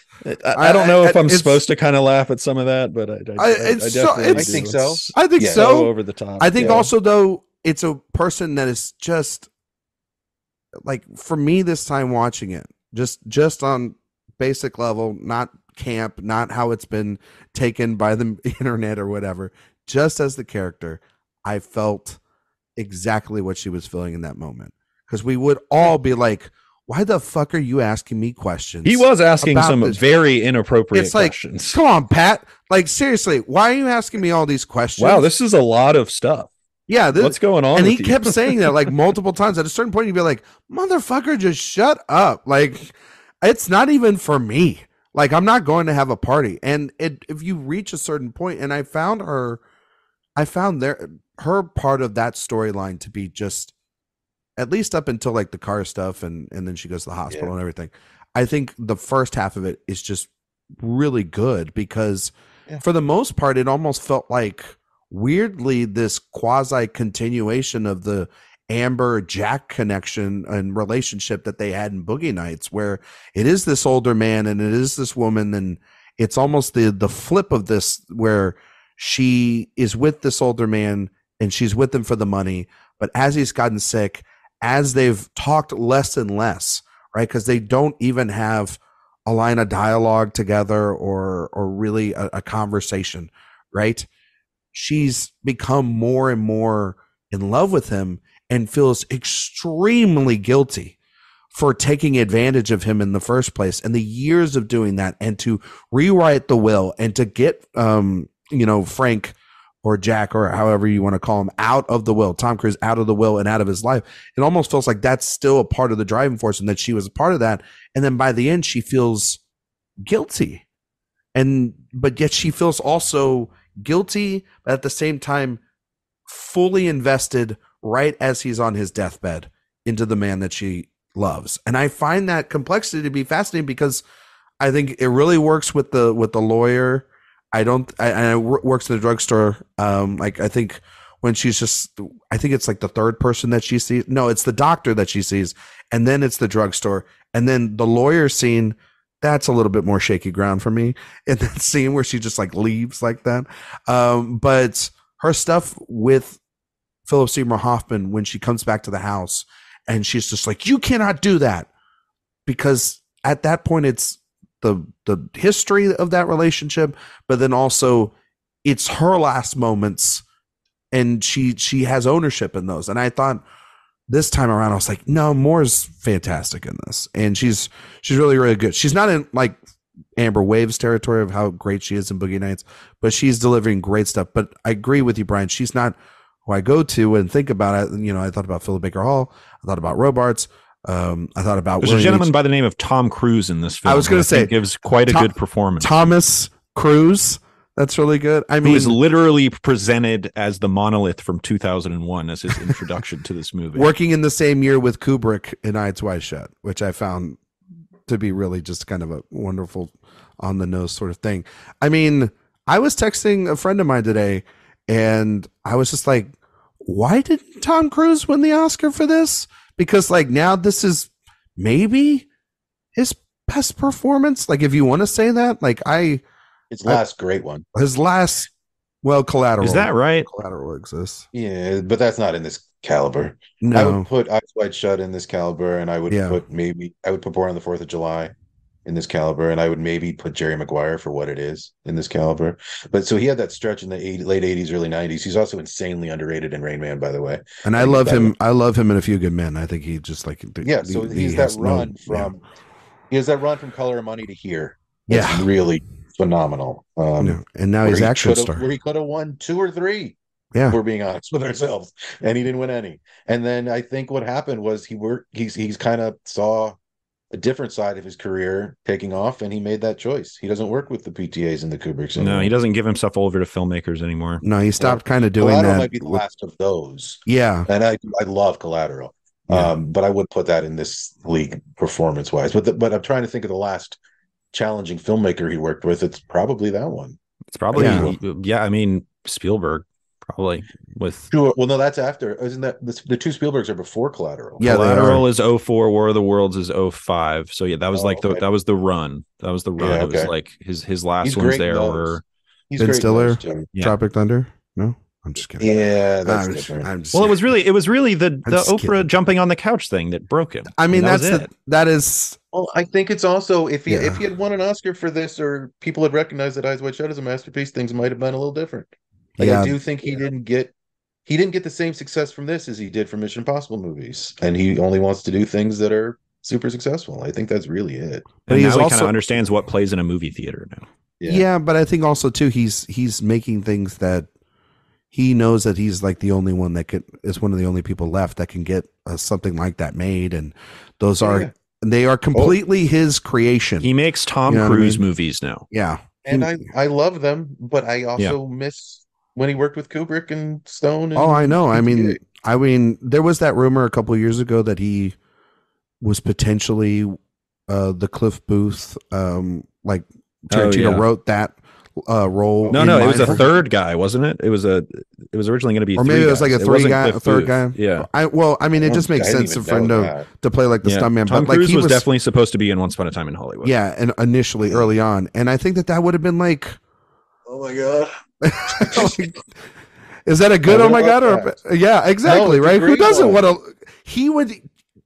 I, I don't know I- if I'm supposed to kind of laugh at some of that, but I, I, I- I, it's I so- definitely I think so. I think Yeah. so so. over the top. I think Yeah. also though it's a person that is just like for me this time watching it just just on basic level, not camp, not how it's been taken by the internet or whatever. Just as the character, I felt exactly what she was feeling in that moment because we would all be like, "Why the fuck are you asking me questions?" he was asking some this. very inappropriate It's like, questions. Come on, Pat. Like seriously, why are you asking me all these questions? Wow, this is a lot of stuff. Yeah, this, What's going on? and he kept saying that like multiple times. At a certain point, you'd be like, "Motherfucker, just shut up!" Like, it's not even for me. Like, I'm not going to have a party. And it, if you reach a certain point, and I found her, I found there her part of that storyline to be just, at least up until like the car stuff, and and then she goes to the hospital Yeah. and everything. I think the first half of it is just really good because, Yeah. for the most part, it almost felt like weirdly this quasi continuation of the Amber Jack connection and relationship that they had in Boogie Nights, where it is this older man and it is this woman, and it's almost the the flip of this where she is with this older man and she's with him for the money. But as he's gotten sick, as they've talked less and less, right? Because they don't even have a line of dialogue together or or really a, a conversation, right? She's become more and more in love with him and feels extremely guilty for taking advantage of him in the first place and the years of doing that and to rewrite the will and to get um you know Frank or Jack or however you want to call him out of the will, Tom Cruise out of the will and out of his life. It almost feels like that's still a part of the driving force and that she was a part of that. And then by the end, she feels guilty. And, but yet she feels also guilty, but at the same time, fully invested right as he's on his deathbed into the man that she loves. And I find that complexity to be fascinating because I think it really works with the, with the lawyer I don't. I, I works in the drugstore. Um, like I think when she's just, I think it's like the third person that she sees. No, it's the doctor that she sees, and then it's the drugstore, and then the lawyer scene. That's a little bit more shaky ground for me. In that scene where she just like leaves like that. Um, but her stuff with Philip Seymour Hoffman when she comes back to the house and she's just like, "You cannot do that," because at that point it's the the history of that relationship, but then also it's her last moments and she she has ownership in those. And I thought this time around I was like, no, Moore's fantastic in this. And she's she's really, really good. She's not in like Amber Waves territory of how great she is in Boogie Nights, but she's delivering great stuff. But I agree with you, Brian. She's not who I go to and think about it. You know, I thought about Philip Baker Hall. I thought about Robards. Um, I thought about there's a gentleman H- by the name of Tom Cruise in this film. I was going to say gives quite a good performance. Thomas Cruise. That's really good. I mean, who is literally presented as the monolith from 2001 as his introduction to this movie. Working in the same year with Kubrick in Eyes Wide Shut, which I found to be really just kind of a wonderful on the nose sort of thing. I mean, I was texting a friend of mine today and I was just like, why didn't Tom Cruise win the Oscar for this? because like now this is maybe his best performance. Like if you want to say that, like I, his last I, great one, his last. Well, collateral is that right? Collateral exists. Yeah, but that's not in this caliber. No, I would put Eyes Wide Shut in this caliber, and I would yeah. put maybe I would put Born on the Fourth of July in this caliber, and I would maybe put Jerry Maguire for what it is in this caliber. But so he had that stretch in the 80, late '80s, early '90s. He's also insanely underrated in Rain Man, by the way. And I, I love him. I love him in A Few Good Men. I think he just like yeah. The, so he's he that run no, from yeah. he has that run from Color of Money to here. yeah, really phenomenal. Um, yeah. And now he's he action star where he could have won two or three. Yeah, we're being honest with ourselves, and he didn't win any. And then I think what happened was he worked. He's he's kind of saw a different side of his career taking off, and he made that choice. He doesn't work with the PTAs and the Kubricks anymore. No, he doesn't give himself over to filmmakers anymore. No, he stopped kind of doing Collateral that. Might be the last of those. Yeah, and I I love Collateral, yeah. um, but I would put that in this league performance wise. But the, but I'm trying to think of the last challenging filmmaker he worked with. It's probably that one. It's probably yeah. yeah I mean Spielberg probably with sure. Well, no, that's after. Isn't that the, the two Spielbergs are before Collateral? Yeah, Collateral is 04, War of the Worlds is 05. So yeah, that was oh, like the okay. that was the run. That was the run. Yeah, okay. It was like his his last He's ones there were He's Ben Stiller, yeah. Tropic Thunder. No, I'm just kidding. Yeah, that's I'm different. I'm just, well, it was really it was really the the Oprah kidding. jumping on the couch thing that broke him. I mean, that's the, that is. Well, I think it's also if he yeah. if he had won an Oscar for this, or people had recognized that Eyes Wide Shut as a masterpiece, things might have been a little different. Like yeah. I do think he didn't get he didn't get the same success from this as he did from Mission Impossible movies, and he only wants to do things that are super successful. I think that's really it. But he also kind of understands what plays in a movie theater now. Yeah. yeah, but I think also too he's he's making things that he knows that he's like the only one that could is one of the only people left that can get uh, something like that made, and those are yeah. They are completely oh. his creation. He makes Tom you know Cruise I mean? movies now. Yeah, and I I love them, but I also yeah. miss when he worked with Kubrick and Stone. And oh, I know. I mean, I mean, there was that rumor a couple years ago that he was potentially uh, the Cliff Booth, um, like oh, Tarantino oh, yeah. wrote that uh, role. No, no, it was a third guy, wasn't it? It was a. It was originally going to be, or maybe it was guys. like a three guy, a third guy. Yeah. I well, I mean, it just makes sense for him to to play like the yeah. stuntman. Tom but Cruise like he was, was definitely supposed to be in Once Upon a Time in Hollywood. Yeah, and initially early on, and I think that that would have been like, oh my god, like, Is that a good? Oh my god! love Or yeah, exactly. it's a right? Who doesn't want to? He would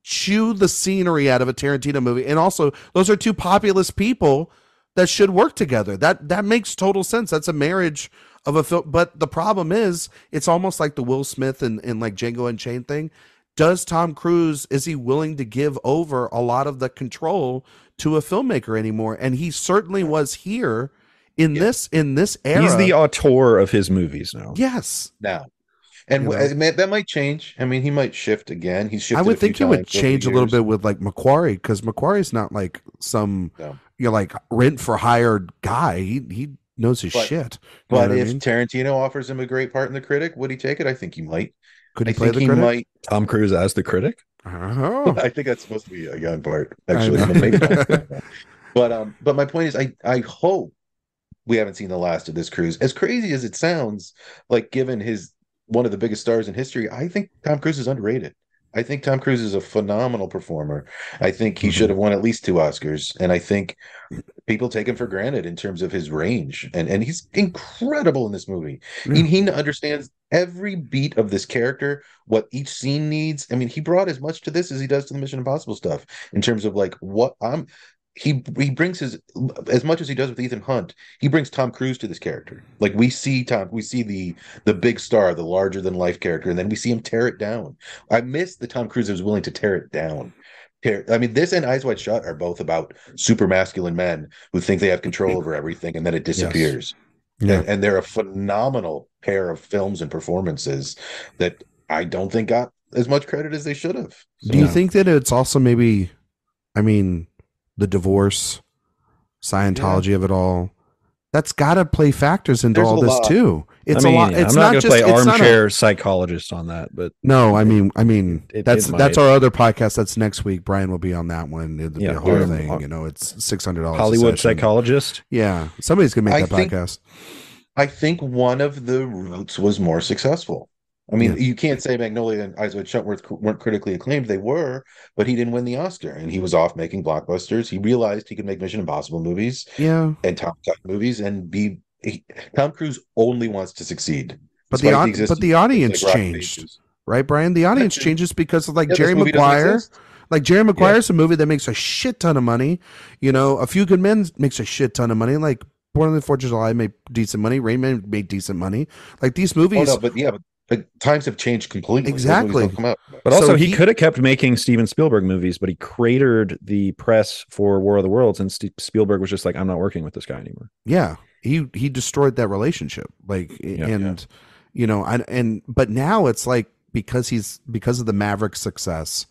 chew the scenery out of a Tarantino movie, and also those are two populist people that should work together. That that makes total sense. That's a marriage of a film. But the problem is, it's almost like the Will Smith and, and like Django Unchained thing. Does Tom Cruise is he willing to give over a lot of the control to a filmmaker anymore? And he certainly was here in Yeah. this in this era. He's the auteur of his movies now. yes. now. And You know? That might change. I mean, he might shift again. He's shifted. I would a few think he would times over the change a little bit with like McQuarrie because McQuarrie's not like some No. You know like rent for hired guy. He he knows his But- shit. You But what I if mean? Tarantino offers him a great part in The Critic, would he take it? I think he might. could I he play think the he critic? might. Tom Cruise as the critic. Oh. I think that's supposed to be a young part, actually. but. But um, but my point is, I I hope we haven't seen the last of this cruise. As crazy as it sounds, like given his one of the biggest stars in history, I think Tom Cruise is underrated. I think Tom Cruise is a phenomenal performer. I think he Mhm. should have won at least two Oscars, and I think people take him for granted in terms of his range. And and he's incredible in this movie. He, he understands every beat of this character, what each scene needs. I mean, he brought as much to this as he does to the Mission Impossible stuff in terms of like what I'm. He he brings his as much as he does with Ethan Hunt. He brings Tom Cruise to this character. Like we see Tom, we see the the big star, the larger than life character, and then we see him tear it down. I miss the Tom Cruise that was willing to tear it down. Tear, I mean, this and Eyes Wide Shut are both about super masculine men who think they have control over everything, and then it disappears Yeah. and, and they're a phenomenal pair of films and performances that I don't think got as much credit as they should have. So, Do you Yeah. think that it's also maybe, I mean, the divorce, Scientology of it all? That's got to play factors into There's all this lot. too. It's I mean, a lot. It's I'm not, not, going to just play it's not a- armchair psychologist on that, but No, I mean, I mean, It- that's it that's our other podcast. That's next week. Brian will be on that one. It'll Yeah, be a whole we're- thing. Uh, you know, it's six hundred dollars. Hollywood psychologist. Yeah, somebody's gonna make I that think- podcast. I think one of the routes was more successful. I mean, Yeah. you can't say Magnolia and Eyes Wide Shut weren't, weren't critically acclaimed. They were, but he didn't win the Oscar, and he was off making blockbusters. He realized he could make Mission Impossible movies Yeah, and Tom Cruise movies, and be he, Tom Cruise only wants to succeed. but the au- but the audience like changed, Pages. right, Brian? The audience That's- changes because of like Yeah, Jerry Maguire. Like Jerry Maguire's a movie that makes a shit ton of money. You know, A Few Good Men makes a shit ton of money. Like Born on the Fourth of July made decent money. Rainman made decent money. Like these Oh movies. no, but yeah, but, but times have changed completely. Exactly. don't come out. But So also, he, he- could have kept making Steven Spielberg movies, but he cratered the press for War of the Worlds, and St- Spielberg was just like, "I'm not working with this guy anymore." yeah he he destroyed that relationship like and you know I, and but now it's like because he's because of the maverick success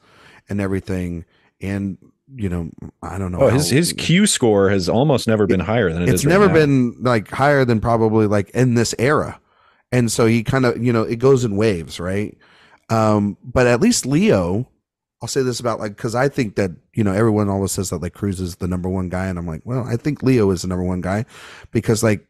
and everything and you know i don't know Oh, his how- his Q score has almost never been higher than it it's is right never now. been like higher than probably like in this era and so he kind of you know it goes in waves right? Um but at least leo i'll say this about like because i think that you know everyone always says that like cruise is the number one guy and i'm like well i think leo is the number one guy because like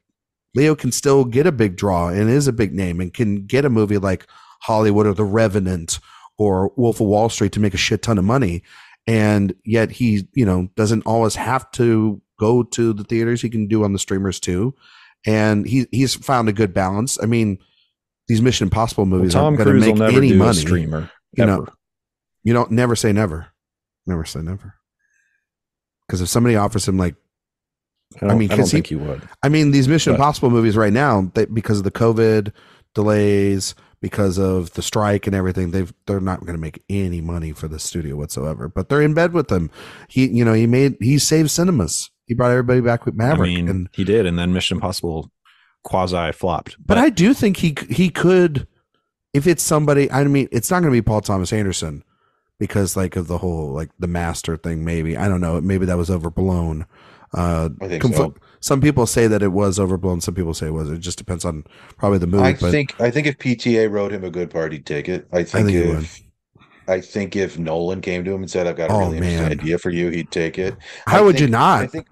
leo can still get a big draw and is a big name and can get a movie like hollywood or the revenant or wolf of wall street to make a shit ton of money. And yet he you know doesn't always have to go to the theaters. He can do on the streamers too and he he's found a good balance i mean these mission impossible Well, movies Tom aren't going to Cruise make will never any do money streamer. you ever. know you don't never say never never say never because if somebody offers him like I, don't, mean, I don't he- think you would. I mean, these Mission But- Impossible movies right now, they, because of the COVID delays, because of the strike and everything, they've they're not going to make any money for the studio whatsoever. But they're in bed with them. He, you know, he made he saved cinemas. He brought everybody back with Maverick. I mean, and he did, and then Mission Impossible quasi flopped. but I do think he he could, if it's somebody. I mean, it's not going to be Paul Thomas Anderson because like of the whole like the master thing. Maybe I don't know. Maybe that was overblown. Uh, I think confl- so. Some people say that it was overblown. Some people say it was. It just depends on probably the movie. I but think I think if PTA wrote him a good part, he'd take it. I think, think he if I think if Nolan came to him and said, "I've got a Oh, really interesting idea for you," he'd take it. how I would you think- I not? think.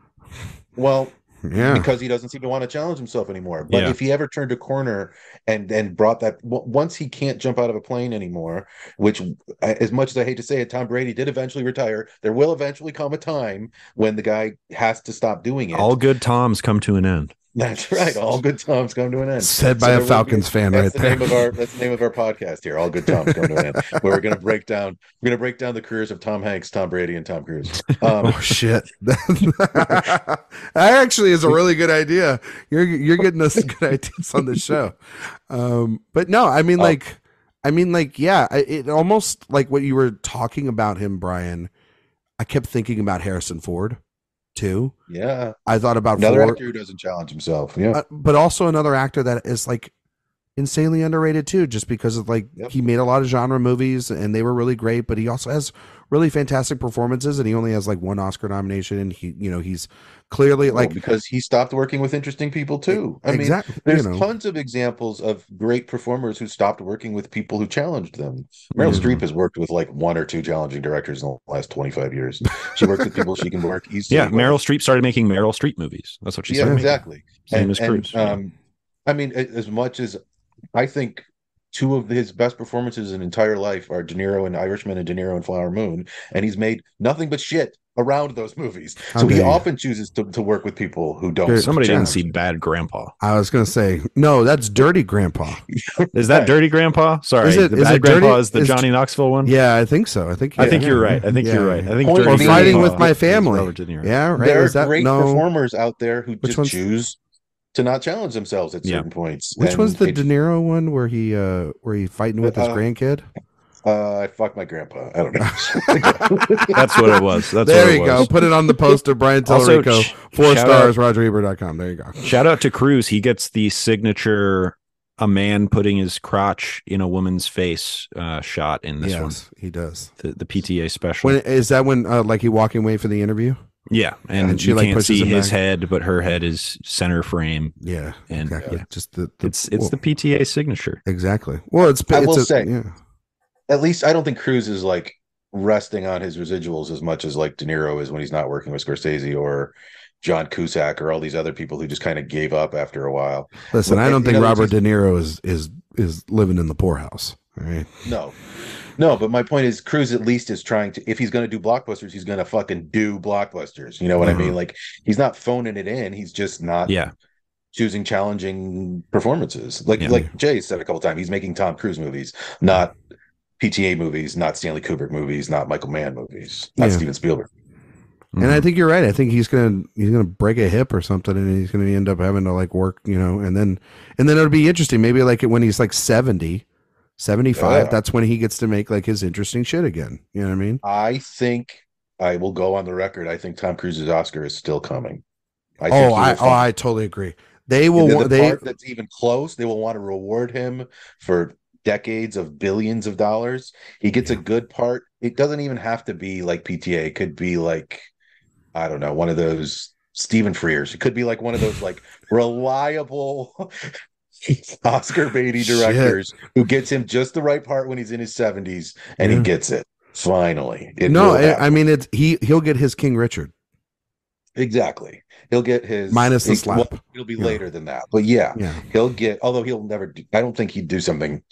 Well, yeah, because he doesn't seem to want to challenge himself anymore. But Yeah. if he ever turned a corner and and brought that w- once he can't jump out of a plane anymore, which as much as I hate to say it, Tom Brady did eventually retire. There will eventually come a time when the guy has to stop doing it. All good Toms come to an end. That's right. All good times come to an end. Said by So a Falcons fan right That's the there. name of our that's the name of our podcast here. All good times come to an end. Where we're gonna break down we're gonna break down the careers of Tom Hanks, Tom Brady, and Tom Cruise. Um, Oh shit! that actually is a really good idea. You're you're getting us good ideas on the show. Um, but no, I mean Oh. like, I mean like, yeah, it almost like what you were talking about him, Brian. I kept thinking about Harrison Ford, too. yeah. I thought about Another Ford, actor who doesn't challenge himself. Yeah. uh, but also another actor that is like insanely underrated too, just because of like Yep. he made a lot of genre movies and they were really great, but he also has really fantastic performances and he only has like one Oscar nomination and he you know he's clearly Well, like because he stopped working with interesting people too. I mean, there's you know tons of examples of great performers who stopped working with people who challenged them. Meryl Mhm. Streep has worked with like one or two challenging directors in the last 25 years. She worked with people she can work easily. Yeah, with. Meryl Streep started making Meryl Streep movies. That's what she Yeah, started. making. exactly. Same and, as and, Cruise. yeah. um, I mean, as much as I think two of his best performances in entire life are De Niro in Irishman and De Niro in Flower Moon, and he's made nothing but shit around those movies. How so he you. often chooses to, to work with people who don't. There- Somebody didn't see. Bad Grandpa. I was gonna say no, that's Dirty Grandpa. Is that Right. Dirty Grandpa? Sorry, Is it- the is Bad it Grandpa Dirty- is the is- Johnny Knoxville one. Yeah, I think so. I think I think you're right. I think Yeah. you're right. I think Point Dirty Or fighting Grandpa with my family. Robert De Niro. Yeah, right. There are Is that great no? performers out there who Which just one's- choose to not challenge themselves at Yeah. certain points. Which And one's the they- De Niro one where he uh where he fighting with his Uh, grandkid? uh, I fucked my grandpa. I don't know. That's what it was. That's there what it you go. was. Put it on the poster. Brian Also, Tallerico, sh- four shout stars. RogerEbert.com. There you go. Shout out to Cruise. He gets the signature a man putting his crotch in a woman's face uh, shot in this one. yes, he does. The, the PTA special. When is that when uh, like he walking away for the interview? Yeah, and, And she, you like, can't see his back. head, but her head is center frame, Yeah, and exactly. yeah, Just the, the it's it's well, the PTA signature. exactly. Well, it's I it's will a, say- yeah. At least I don't think Cruise is like resting on his residuals as much as like De Niro is when he's not working with Scorsese or John Cusack or all these other people who just kind of gave up after a while. Listen, Well, I don't you think know, Robert it's De Niro is is is living in the poorhouse. All right. No. No, but my point is Cruise at least is trying to if he's going to do blockbusters, he's going to fucking do blockbusters. You know what I Mhm. mean? Like he's not phoning it in, he's just not Yeah, choosing challenging performances. Like Yeah. like Jay said a couple times, he's making Tom Cruise movies, not PTA movies, not Stanley Kubrick movies, not Michael Mann movies, not Yeah. Steven Spielberg. And I think you're right. I think he's gonna he's gonna break a hip or something, and he's gonna end up having to like work, you know, and then and then it'll be interesting. Maybe like when he's like 70, 75, Yeah. that's when he gets to make like his interesting shit again. You know what I mean? I think I will go on the record. I think Tom Cruise's Oscar is still coming. I oh, I oh I totally agree. They will the, the they part that's even close, they will want to reward him for decades of billions of dollars. He gets a good part. It doesn't even have to be like PTA. It could be like, I don't know, one of those Stephen Frears. It could be like one of those like reliable Oscar Beatty Shit. directors who gets him just the right part when he's in his 70s and Yeah. he gets it. Finally. It no, I. I mean it's he he'll get his King Richard exactly. He'll get his minus the he- slap. well, it'll be Yeah. later than that. But yeah, yeah, he'll get although he'll never do, i don't think he'd do something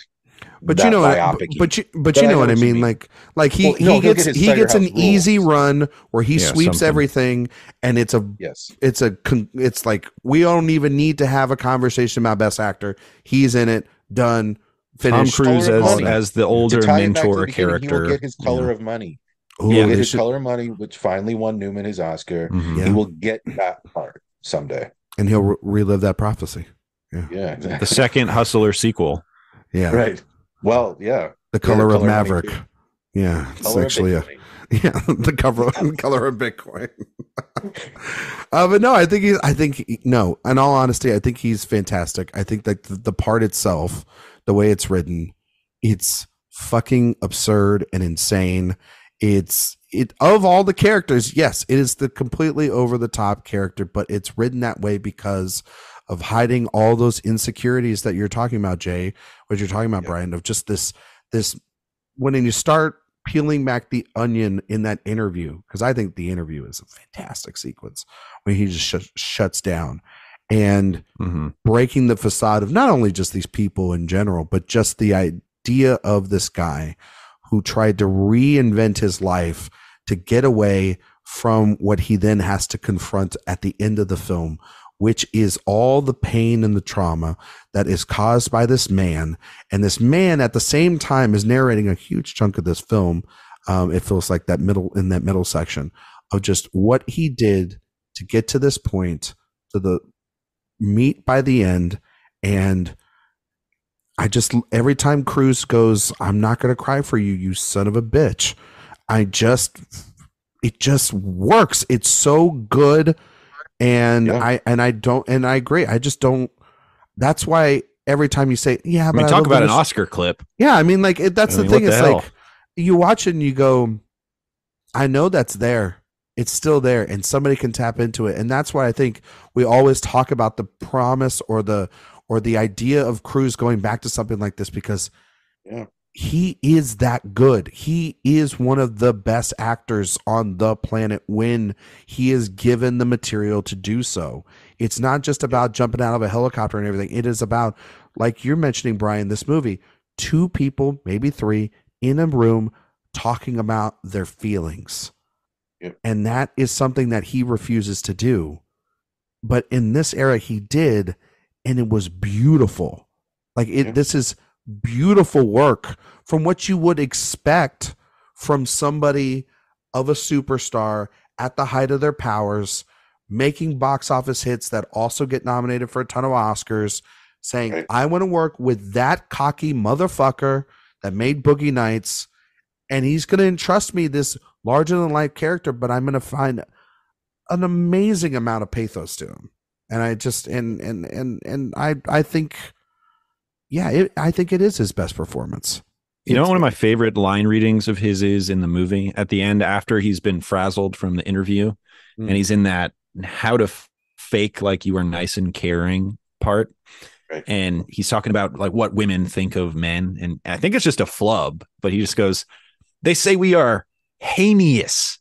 but you know, what, but, biopic-y. but you but, But you I know know what I mean. mean. Like like he Well, he he'll gets get he gets an rules. easy run where he Yeah, sweeps something. everything, and it's a yes it's a it's like we don't even need to have a conversation about best actor. He's in it, done, finished. Tom finished. Cruise as as the older tie it back to the mentor beginning, he will character. get his color Yeah. of money Ooh, he'll they get his should- color of money which finally won newman his oscar Mhm. Yeah. he will get that part someday and he'll re- relive that prophecy. yeah The exactly. second Hustler sequel. Yeah, right well yeah the color Color of of Maverick. too. Yeah, it's actually a yeah the cover the color of Bitcoin. uh, but no, I think he's. I think he- no. In all honesty, I think he's fantastic. I think that the, the part itself, the way it's written, it's fucking absurd and insane. It's it of all the characters, yes, it is the completely over the top character, but it's written that way because of hiding all those insecurities that you're talking about, Jay. What you're talking about, Yeah. Brian, of just this this when you start peeling back the onion in that interview, because I think the interview is a fantastic sequence when he just sh- shuts down and hmm breaking the facade of not only just these people in general, but just the idea of this guy who tried to reinvent his life to get away from what he then has to confront at the end of the film, which is all the pain and the trauma that is caused by this man. And this man at the same time is narrating a huge chunk of this film. Um, it feels like that middle in that middle section of just what he did to get to this point to the meet by the end. And I just, every time Cruise goes, I'm not to cry for you, you son of a bitch. I just, it just works. It's so good. And yeah. I, and I don't, and I agree. I just don't, that's why every time you say, yeah, I mean, talk about an Oscar clip. Yeah. I mean, like, it, that's I the mean, thing. It's the like, you watch it and you go, I know that's there it's still there and somebody can tap into it and that's why i think we always talk about the promise or the or the idea of Cruise going back to something like this because yeah. He is that good he is one of the best actors on the planet when he is given the material to do so it's not just about jumping out of a helicopter and everything it is about like you're mentioning brian this movie two people maybe three in a room talking about their feelings Yep. And that is something that he refuses to do. But in this era, he did, and it was beautiful. Like it, yep. this is beautiful work from what you would expect from somebody of a superstar at the height of their powers, making box office hits that also get nominated for a ton of Oscars, saying, right. I want to work with that cocky motherfucker that made Boogie Nights, and he's going to entrust me this larger than life character, but I'm going to find an amazing amount of pathos to him. And I just and and and and I I think, yeah, it, I think it is his best performance. You know, one of my favorite line readings of his is in the movie at the end after he's been frazzled from the interview, mm. and he's in that how to f- fake like you are nice and caring part. Right. And he's talking about like what women think of men. And I think it's just a flub, but he just goes, They say we are heinous.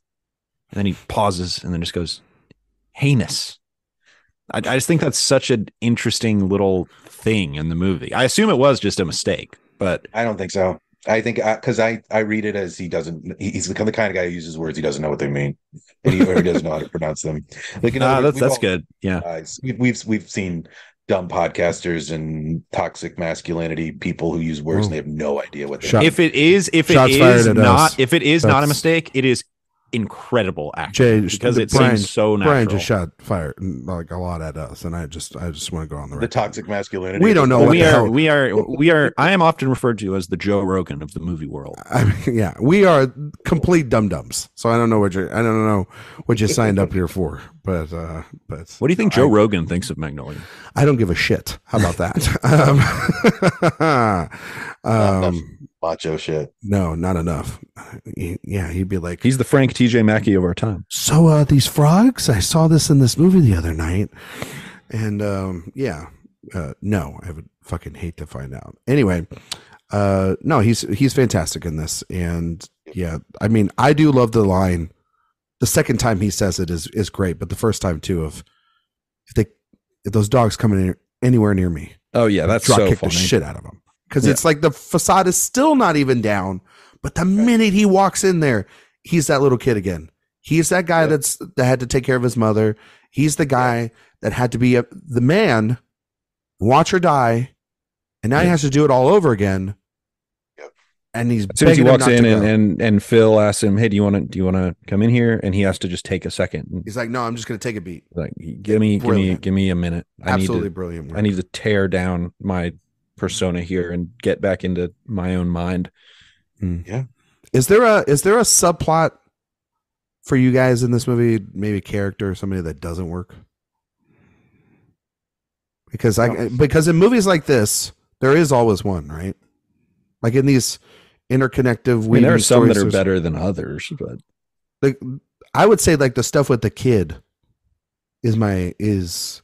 And then he pauses and then just goes, heinous. I, I just think that's such an interesting little thing in the movie. I assume it was just a mistake, but I don't think so. I think because uh, I, I read it as he doesn't he's the kind of guy who uses words he doesn't know what they mean and he, or he doesn't know how to pronounce them. Like you know, that's that's all, good. Yeah, guys, we've, we've we've seen dumb podcasters and toxic masculinity people who use words and they have no idea what they Shot, if it is if it is not if it is That's, not a mistake it is incredible acting Jay, because it Brian, seems so natural. Brian just shot fire like a lot at us, and I just I just want to go on the the toxic masculinity. We don't know. we are we are we are. I am often referred to as the Joe Rogan of the movie world. I mean, yeah, we are complete dum dums. So I don't know what you I don't know what you signed up here for, but uh but what do you think Joe I, Rogan thinks of Magnolia? I don't give a shit. How about that? um, um macho shit. No, not enough. Yeah, he'd be like, he's the Frank T.J. Mackey of our time. So, uh, these frogs, I saw this in this movie the other night, and um, yeah, uh, no, I would fucking hate to find out. Anyway, uh, no, he's he's fantastic in this, and yeah, I mean, I do love the line. The second time he says it is is great, but the first time too of if they if those dogs come in anywhere near me, oh yeah, that's drop so kick funny. the shit out of them because yeah. it's like the facade is still not even down. But the minute he walks in there, he's that little kid again. He's that guy that's that had to take care of his mother. He's the guy that had to be a, the man, watch her die, and now he has to do it all over again. And he's as soon as he walks in and, and and Phil asks him, "Hey, do you want to do you want to come in here?" And he has to just take a second. He's like, "No, I'm just going to take a beat." Like, give me, brilliant. give me, give me a minute. I Absolutely need to, brilliant. Work. I need to tear down my persona here and get back into my own mind. Mm. Yeah. Is there a is there a subplot for you guys in this movie? Maybe a character or somebody that doesn't work? Because I because in movies like this, there is always one, right? Like in these interconnective. I mean, there are some that are better than others, but like I would say like the stuff with the kid is my is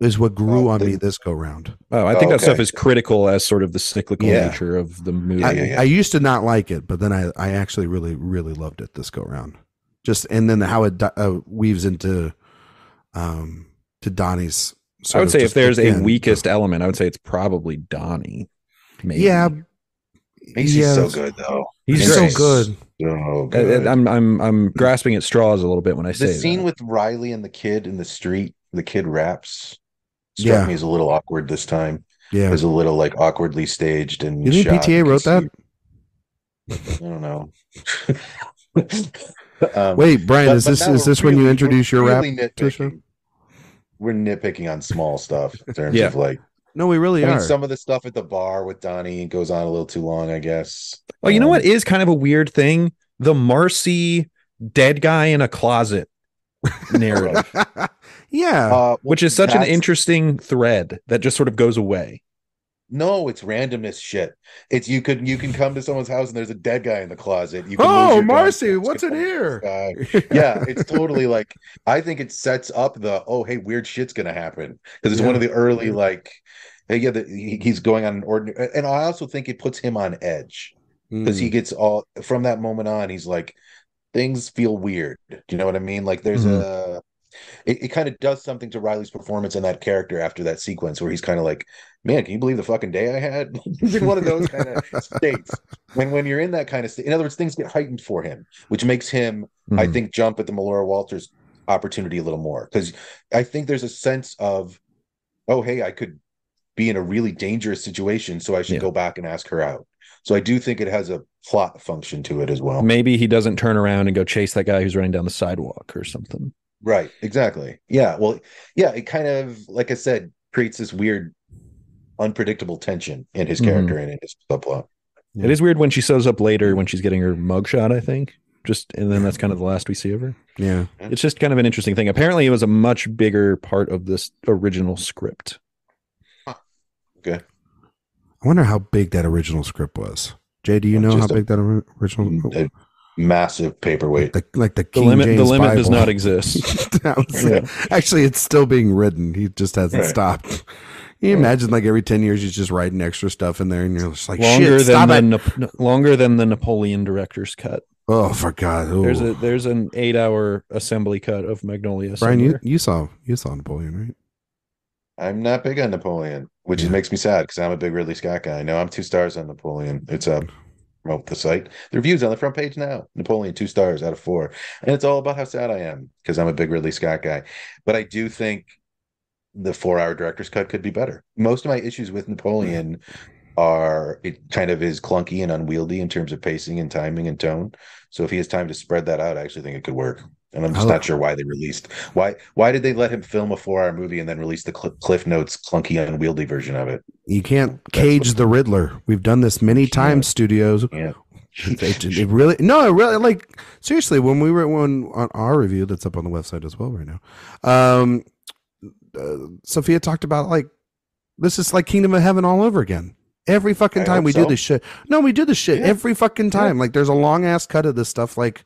is what grew oh, on the, me this go round. Oh, I think oh, that stuff is critical as sort of the cyclical yeah. nature of the movie. I, yeah. I, used to not like it, but then I, I actually really, really loved it this go round. Just and then how it uh, weaves into, um, to Donnie's. I would say if there's a weakest element, I would say it's probably Donnie. Maybe. Yeah, He's yeah, so good though. He's so good. So good. I, am I'm I'm grasping at straws a little bit when I say the scene that. with Riley and the kid in the street the kid raps struck Yeah. me as a little awkward this time. Yeah. It was a little like awkwardly staged and You think PTA wrote that? I don't know. um, Wait, Brian, but- is but this is this when you introduce your rap really show? nitpicking. We're nitpicking on small stuff in terms Yeah. of like No, we really I mean, are. some of the stuff at the bar with Donnie goes on a little too long, I guess. Oh, you know Um, what is kind of a weird thing? The Marcy dead guy in a closet narrative, yeah. Uh, which is such an interesting thread that just sort of goes away. No, it's randomness shit. It's you could you can come to someone's house and there's a dead guy in the closet. You can oh, Marcy, what's in here? yeah, it's totally like I think it sets up the oh hey weird shit's gonna happen because it's Yeah. one of the early like hey, yeah the, he- he's going on an ordinary and I also think it puts him on edge because Mm. he gets all from that moment on he's like things feel weird. Do you know what I mean? Like there's Mhm. a it, it kind of does something to Reilly's performance in that character after that sequence where he's kind of like, man, can you believe the fucking day I had? he's in one of those kind of states. When when you're in that kind of state, in other words, things get heightened for him, which makes him, I Mhm. think, jump at the Melora Walters opportunity a little more. Because I think there's a sense of, oh, hey, I could be in a really dangerous situation, so I should Yeah. go back and ask her out. So I do think it has a plot function to it as well. Maybe he doesn't turn around and go chase that guy who's running down the sidewalk or something. Right, exactly. Yeah, well, yeah, it kind of, like I said, creates this weird, unpredictable tension in his Mhm. character and in his subplot. Yeah. It is weird when she shows up later when she's getting her mugshot, I think. Just and then that's kind of the last we see of her. yeah. It's just kind of an interesting thing. Apparently, it was a much bigger part of this original script. Okay. I wonder how big that original script was. Jay, do you know how a- big that ori- original A massive paperweight. the, like the The King limit, the James limit does not exist. Was Yeah. Actually, it's still being written. He just hasn't Right. stopped. Can you imagine like every 10 years he's just writing extra stuff in there and you're just like, longer shit, than stop the it. Nap- longer than the Napoleon director's cut. Oh, for God. Ooh. There's a there's an eight hour assembly cut of Magnolia. Brian, you, you saw you saw Napoleon, right? I'm not big on Napoleon, which Yeah. makes me sad because I'm a big Ridley Scott guy. No, I'm two stars on Napoleon. It's up. The site. The reviews on the front page now. Napoleon, two stars out of four. And it's all about how sad I am because I'm a big Ridley Scott guy. But I do think the four hour director's cut could be better. Most of my issues with Napoleon are it kind of is clunky and unwieldy in terms of pacing and timing and tone. So if he has time to spread that out, I actually think it could work. And I'm just Oh. not sure why they released why why did they let him film a four hour movie and then release the Cl- Cliff Notes clunky unwieldy version of it? You can't That's cage what- the Riddler. We've done this many times, studios. Yeah. It, really no, it really like seriously. When we were when on our review that's up on the website as well right now, um, uh, Sophia talked about like this is like Kingdom of Heaven all over again. Every fucking I time we do this shit. No, we do this shit Yeah. every fucking time. Like there's a long ass cut of this stuff. Like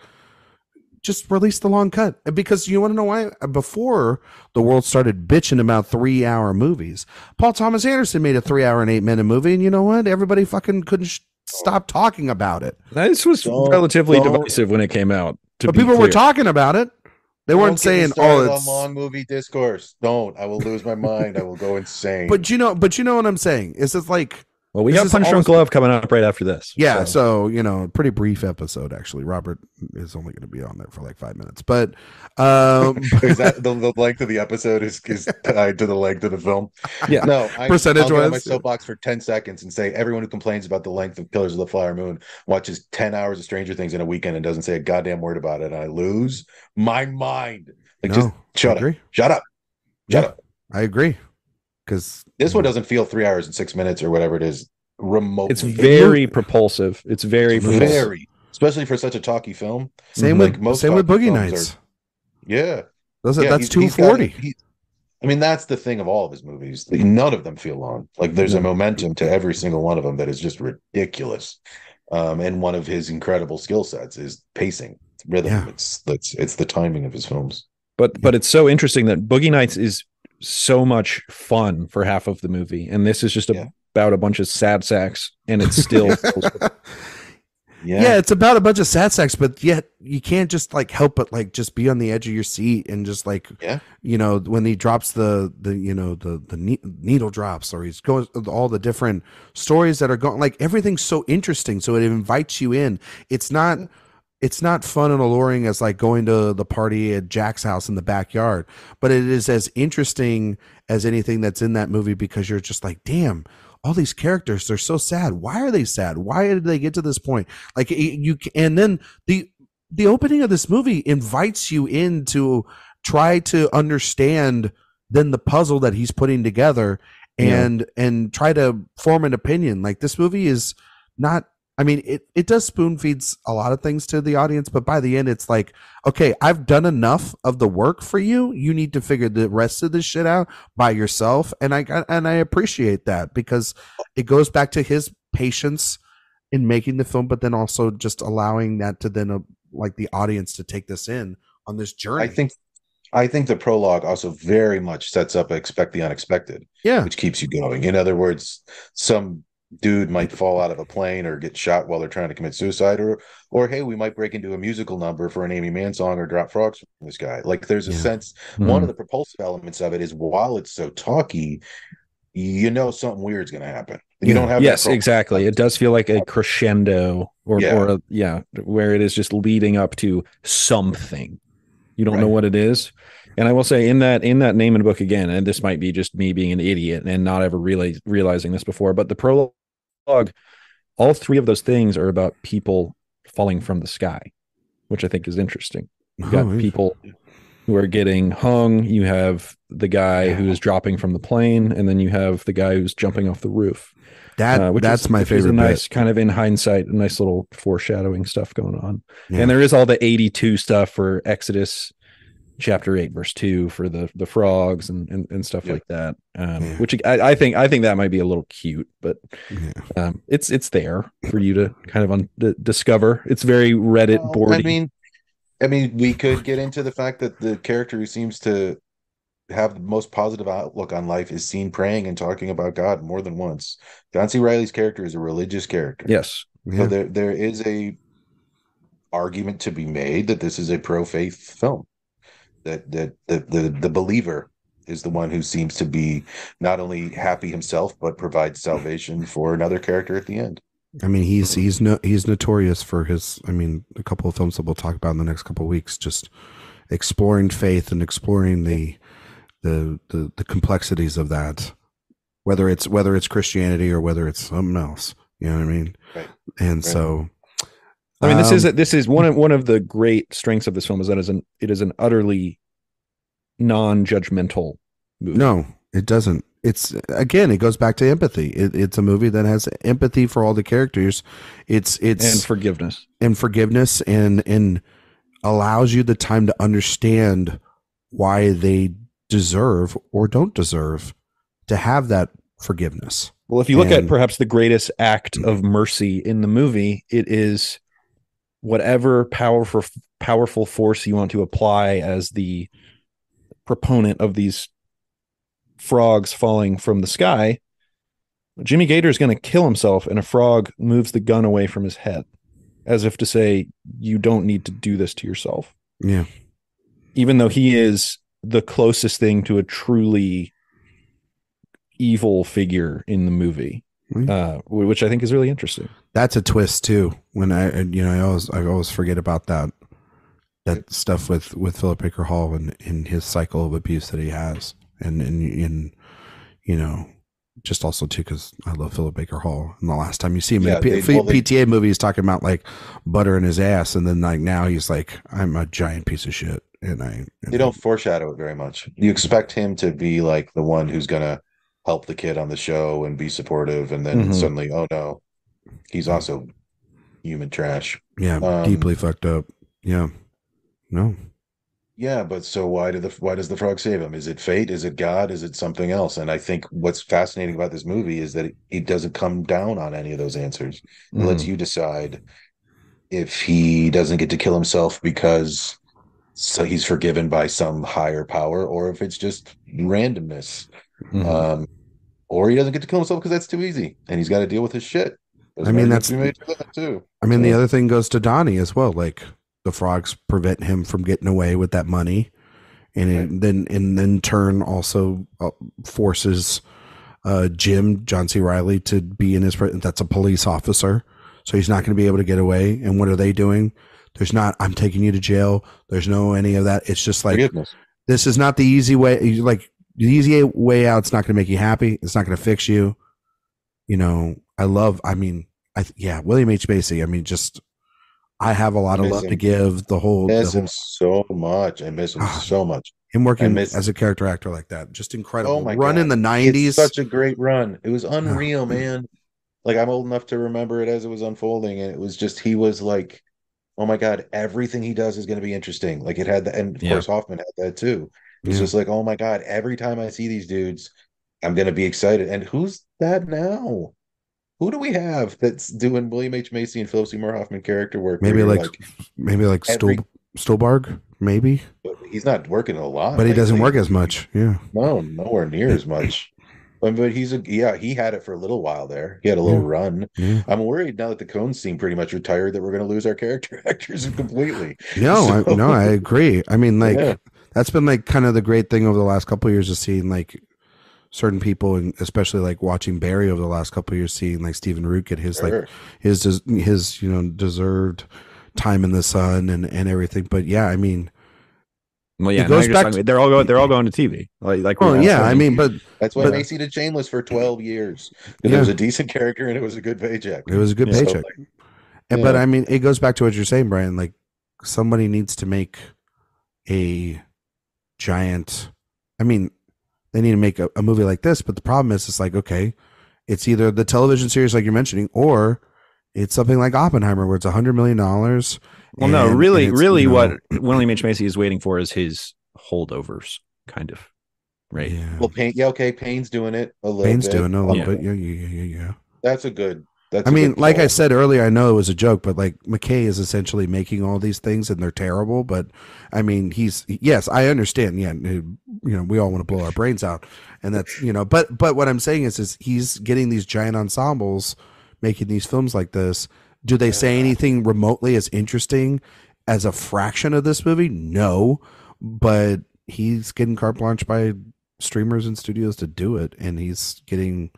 just release the long cut because you want to know why? Before the world started bitching about three hour movies, Paul Thomas Anderson made a three hour and eight minute movie, and you know what? Everybody fucking couldn't sh- stop talking about it. This was Don't- relatively don't- divisive when it came out. To but be people were talking about it. They Don't weren't saying, started "Oh, on it's." long movie discourse. Don't. I will lose my mind. I will go insane. But you know, but you know what I'm saying? Is it's like, Well, we This got Punch Drunk almost- Glove coming up right after this. yeah. So, So you know, pretty brief episode actually. Robert is only going to be on there for like five minutes, but um, is that the, the length of the episode is, is tied to the length of the film? Yeah. No, I, Percentage I'll get on my wise? soapbox for 10 seconds and say everyone who complains about the length of Killers of the Flower Moon watches 10 hours of Stranger Things in a weekend and doesn't say a goddamn word about it. And I lose my mind. Like, no, just shut up. Shut up. Shut Yeah. up. I agree because This one doesn't feel three hours and six minutes or whatever it is remotely. it's very propulsive. It's very It's propulsive. very, especially for such a talky film. Same Like with most same with Boogie films Nights. Yeah. Those are, Yeah, that's he's- two he's got- forty. I mean, that's the thing of all of his movies. None of them feel long. Like there's a momentum to every single one of them that is just ridiculous. Um, and one of his incredible skill sets is pacing, it's rhythm. Yeah. It's it's it's the timing of his films. But but it's so interesting that Boogie Nights is so much fun for half of the movie, and this is just a, Yeah. about a bunch of sad sacks, and it's still yeah. it's about a bunch of sad sacks, but yet you can't just like help but like just be on the edge of your seat and just like Yeah. you know when he drops the the you know the the ne- needle drops or he's going all the different stories that are going like everything's so interesting, so it invites you in. It's not it's not fun and alluring as like going to the party at Jack's house in the backyard, but it is as interesting as anything that's in that movie because you're just like, damn, all these characters, they're so sad. Why are they sad? Why did they get to this point? Like you, and then the the opening of this movie invites you in to try to understand then the puzzle that he's putting together and yeah. and try to form an opinion. Like this movie is not I mean, it, it does spoon feeds a lot of things to the audience, but by the end, it's like, okay, I've done enough of the work for you. You need to figure the rest of this shit out by yourself, and I and I appreciate that because it goes back to his patience in making the film, but then also just allowing that to then uh, like the audience to take this in on this journey. I think I think the prologue also very much sets up expect the unexpected. Yeah. Which keeps you going. In other words, some dude might fall out of a plane or get shot while they're trying to commit suicide or or hey we might break into a musical number for an Aimee Mann song or drop frogs from this guy like there's a yeah. sense mm-hmm. one of the propulsive elements of it is while it's so talky you know something weird's going to happen you yeah. don't have yes exactly it does feel like a crescendo or yeah. or a, yeah where it is just leading up to something you don't right. know what it is and I will say in that in that name and book again, and this might be just me being an idiot and not ever really realizing this before, but the prologue all three of those things are about people falling from the sky, which I think is interesting. You've got oh, people who are getting hung. You have the guy who is dropping from the plane, and then you have the guy who's jumping off the roof. That uh, that's is, my favorite. nice, bit. kind of in hindsight, nice little foreshadowing stuff going on. Yeah. And there is all the eighty-two stuff for Exodus chapter 8 verse 2 for the the frogs and and, and stuff like that. Um, yeah. which I, I, think i think that might be a little cute but yeah. um, it's it's there for you to kind of un- d- discover. It's very reddit well, board i mean i mean we could get into the fact that the character who seems to have the most positive outlook on life is seen praying and talking about god more than once. John c. Reilly's character is a religious character. Yes. Yeah. so there there is a argument to be made that this is a pro-faith film that that the, the the believer is the one who seems to be not only happy himself but provides salvation for another character at the end. I mean, he's he's no he's notorious for his. I mean, a couple of films that we'll talk about in the next couple of weeks, just exploring faith and exploring the the the, the complexities of that, whether it's whether it's Christianity or whether it's something else. You know what I mean? Right. And right. so I mean, this um, is a, this is one of one of the great strengths of this film is that it is an it is an utterly non-judgmental movie. No, it doesn't. It's again, it goes back to empathy. It, it's a movie that has empathy for all the characters. It's it's and forgiveness and forgiveness and and allows you the time to understand why they deserve or don't deserve to have that forgiveness. Well, if you look and, at perhaps the greatest act of mercy in the movie, it is whatever powerful powerful force you want to apply as the proponent of these frogs falling from the sky jimmy gator is going to kill himself and a frog moves the gun away from his head as if to say you don't need to do this to yourself. Yeah. Even though he is the closest thing to a truly evil figure in the movie mm-hmm. uh, which i think is really interesting that's a twist too. When I you know I always I always forget about that that stuff with with Philip Baker Hall and in his cycle of abuse that he has, and and in you know just also too because I love Philip Baker Hall. And the last time you see him yeah, in a P- they, well, PTA movie, he's talking about like butter in his ass, and then like now he's like, I'm a giant piece of shit, and I. And you don't foreshadow it very much. You expect him to be like the one who's gonna help the kid on the show and be supportive, and then mm-hmm. suddenly, oh no, he's also human trash. Yeah, um, deeply fucked up. Yeah. No. Yeah, but so why do the why does the frog save him? Is it fate? Is it God? Is it something else? And I think what's fascinating about this movie is that it, doesn't come down on any of those answers. It mm. lets you decide if he doesn't get to kill himself because so he's forgiven by some higher power, or if it's just randomness. Mm-hmm. Um, or he doesn't get to kill himself because that's too easy, and he's got to deal with his shit. I mean, that's that too. I mean, the other thing goes to Donnie as well. Like the frogs prevent him from getting away with that money, and right. then and then turn also uh, forces uh, Jim John C. Reilly to be in his. That's a police officer, so he's not going to be able to get away. And what are they doing? There's not I'm taking you to jail. There's no any of that. It's just like this is not the easy way. Like the easy way out's not going to make you happy. It's not going to fix you. You know, I love. I mean, I yeah, William H Macy. I mean, just I have a lot of love to give. The whole, the miss whole him so much. I miss him Ah, so much. him working as a character actor like that, just incredible. Oh my Run God. in the nineties. such a great run. It was unreal, Mm. man. Like I'm old enough to remember it as it was unfolding, and it was just he was like, "Oh my God, everything he does is going to be interesting." Like it had that, and of Yeah. course Hoffman had that too. It's Yeah. just like, "Oh my God, every time I see these dudes, I'm going to be excited." And who's that now? Who do we have that's doing William H Macy and Philip Seymour Hoffman character work? Maybe you're like, maybe like every- Stol- Stuhlbarg, maybe, he's not working a lot, but he doesn't work as much. Yeah, No, nowhere near as much. But, he's a yeah, he had it for a little while there. He had a little Yeah. run. yeah. I'm worried now that the Coens seem pretty much retired that we're going to lose our character actors completely. No, I, no, I agree. I mean, like Yeah. That's been like kind of the great thing over the last couple of years of seeing like certain people, and especially like watching Barry over the last couple of years, seeing like Stephen Root get his like Sure. his his you know deserved time in the sun and and everything. But yeah, I mean, Well, yeah, goes back to- they're all going. They're all going to TV. Like, like oh, well, yeah, I mean, but That's why But- Macy did Shameless for 12 years. 'Cause Yeah. It was a decent character and it was a good paycheck. it was a good Yeah. So, paycheck. And, But. I mean, it goes back to what you're saying, Brian. Like somebody needs to make a giant. I mean, they need to make a, a movie like this. But the problem is, it's like okay, it's either the television series like you're mentioning, or it's something like Oppenheimer, where it's a hundred million dollars. well, no, really, really, you know, what William H Macy is waiting for is his holdovers, kind of, right? Yeah, Well, Payne, yeah, okay, Payne's doing it a little Payne's bit. doing a little Yeah. bit. Yeah, yeah, yeah, yeah, yeah. That's a good. That's I mean, like I said earlier, I know it was a joke, but like McKay is essentially making all these things and they're terrible. But I mean, he's yes, I understand. Yeah, you know, we all want to blow our brains out, and that's you know, but but what I'm saying is, is he's getting these giant ensembles making these films like this. Do they say anything remotely as interesting as a fraction of this movie? No, but he's getting carte blanche by streamers and studios to do it, and he's getting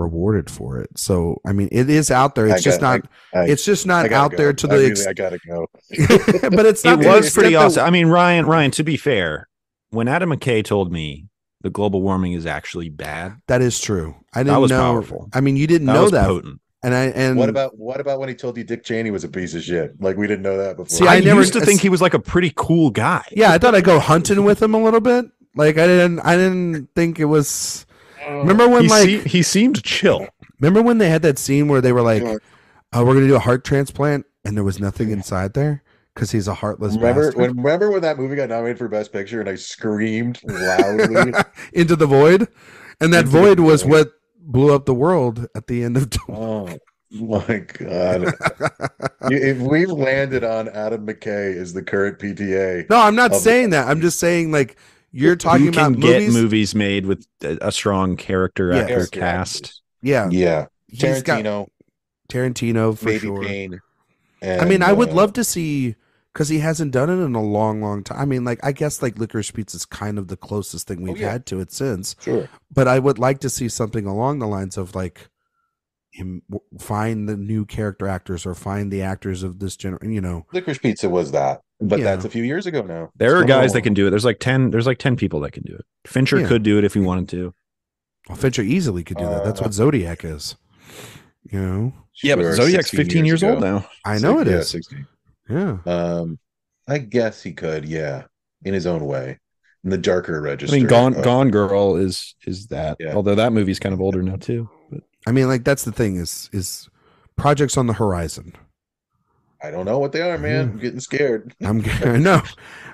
rewarded for it. So I mean, it is out there. I It's just got- not. I- it's just not out go. there to I the. really- ex- I gotta go. but it's It not. to the was extent pretty that- awesome. I mean, Ryan, Ryan. To be fair, when Adam McKay told me the global warming is actually bad, That is true. I didn't That was know. powerful. I mean, you didn't that know was that, potent. and I and What about what about when he told you Dick Cheney was a piece of shit? Like we didn't know that before. See, I, I never- used to think he was like a pretty cool guy. Yeah, I thought I'd go hunting with him a little bit. Like I didn't. I didn't think it was. Oh. Remember when he, like se- he seemed chill. Remember when they had that scene where they were like, Yeah. "Oh, we're gonna do a heart transplant," and there was nothing inside there because he's a heartless remember bastard. when remember when that movie got nominated for Best Picture and I screamed loudly. into the void, and that Into void was void. what blew up the world at the end of. oh my god! if we've landed on Adam McKay as the current PTA, no, I'm not Of- saying that. I'm just saying like you're talking you can about get movies. movies made with a, a strong character Yeah. actor character cast. Yeah, yeah, he's got Tarantino, Tarantino for maybe sure. Payne. I mean, and, I would uh, love to see because he hasn't done it in a long, long time. I mean, like I guess like Licorice Pizza is kind of the closest thing we've Oh, yeah. had to it since. Sure. But I would like to see something along the lines of like him find the new character actors or find the actors of this generation. You know, Licorice Pizza was that, but Yeah. that's a few years ago now. There are It's been a guys that can do it. There's like ten. There's like ten people that can do it. Fincher Yeah. could do it if he wanted to. well, Fincher easily could do that. That's Uh, what Zodiac is. You know, Yeah, but Zodiac's 15 years, old now. I know it yeah, is. 16. Yeah. Um, I guess he could, yeah, in his own way, in the darker register. I mean, Gone of- Gone Girl is is that. Yeah. Although that movie's kind of older now too. But I mean, like that's the thing is is projects on the horizon. I don't know what they are, man. I'm getting scared. I'm no,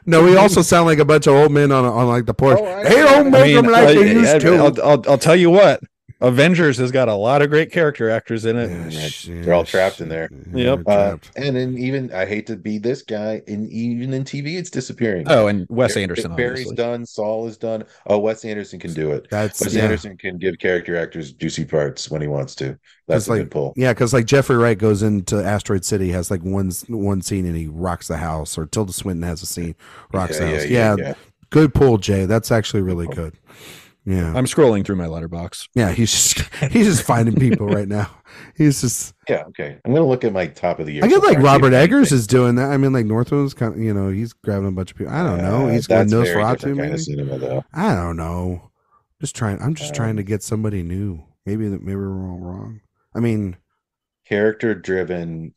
no. We also sound like a bunch of old men on on like the porch. Oh, they don't I make them like I- they used I- to. I'll, I'll, I'll tell you what. Avengers has got a lot of great character actors in it. Yeah, They're all trapped in there. Yep. Uh, and then even I hate to be this guy, and even in TV, it's disappearing. Oh, and Wes Bar- Anderson, Barry's obviously. done. Saul is done. Oh, Wes Anderson can do it. That's Wes yeah. Anderson can give character actors juicy parts when he wants to. That's a like- good pull. Yeah, because like Jeffrey Wright goes into Asteroid City, has like one one scene, and he rocks the house. Or Tilda Swinton has a scene, rocks the house. Yeah, good pull, Jay. That's actually really good. Yeah. I'm scrolling through my Letterboxd. Yeah, he's just he's just finding people right now. He's just Yeah, okay. I'm gonna look at my top of the year. I get so like far, Robert Eggers is doing that. I mean, like Northwood's kind of you know he's grabbing a bunch of people. I don't know. Uh, He's going that's very Nosferatu. kind Maybe of cinema. I don't know. Just trying. I'm just trying to get somebody new. Maybe that maybe we're all wrong. I mean, Character driven,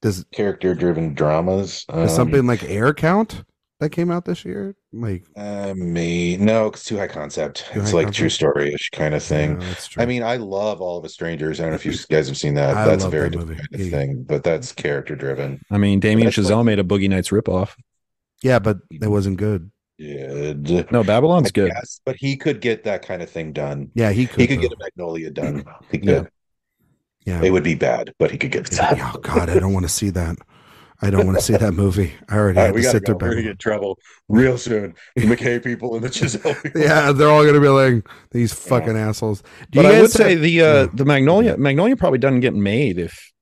does, character driven dramas. um, something like Air count that came out this year? Like, Uh, me no, it's too high concept. Too it's high like true concept? story-ish kind of thing. yeah. I mean, I love all of us strangers. I don't know if you guys have seen that. I that's a very that different kind of Yeah. thing, but that's character driven. I mean, Damien That's Chazelle like- made a Boogie Nights ripoff. yeah, but it wasn't good. Good. No, Babylon's good. Yes, but he could get that kind of thing done. Yeah, he could. He could though. get a Magnolia done. He Yeah. could. yeah. It would be bad, but he could get that. Oh God, I don't want to see that. I don't want to see that movie. I already All right, had we to sit go. there. We're gonna get in trouble real soon. The McKay people and the Chazelle. Yeah, they're all gonna be like these fucking assholes. Do But you I would say have- the uh, Yeah. the Magnolia Magnolia probably doesn't get made if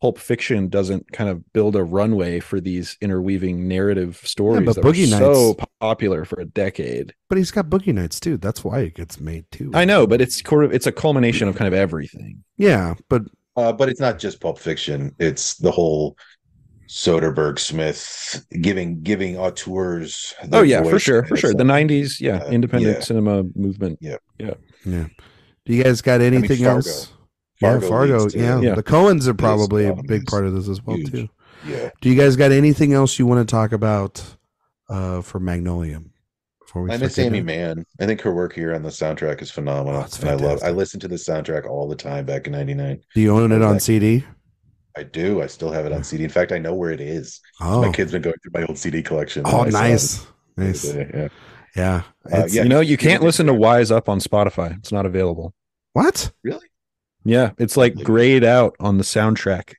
Pulp Fiction doesn't kind of build a runway for these interweaving narrative stories but that were Boogie so popular for a decade. but he's got Boogie Nights too. That's why it gets made too. I know, but it's sort of it's a culmination of kind of everything. Yeah, but Uh, but it's not just Pulp Fiction. It's the whole Soderbergh Smith giving giving auteurs. Oh their yeah, for sure, for of sure. The '90s, yeah, Uh, independent yeah. cinema movement. yeah. Yeah, yeah. Do you guys got anything Fargo. else? Fargo yeah, Fargo. leads Yeah. Yeah. the Coens are probably a big part of this as well huge. too. Yeah, Do you guys got anything else you want to talk about uh, for Magnolia? Before we I miss Aimee Mann. I think her work here on the soundtrack is phenomenal. Oh, it's and I love. I fantastic. listened to the soundtrack all the time back in '99. Do you own it on Like- CD? I do. I still have it on CD. In fact, I know where it is. Oh, My kid's been going through my old CD collection. oh, and I saw it nice, nice. Yeah. Yeah, Uh, yeah. You know, you can't listen to. Wise Up on Spotify. It's not available. What? Really? Yeah, it's like grayed out on the soundtrack.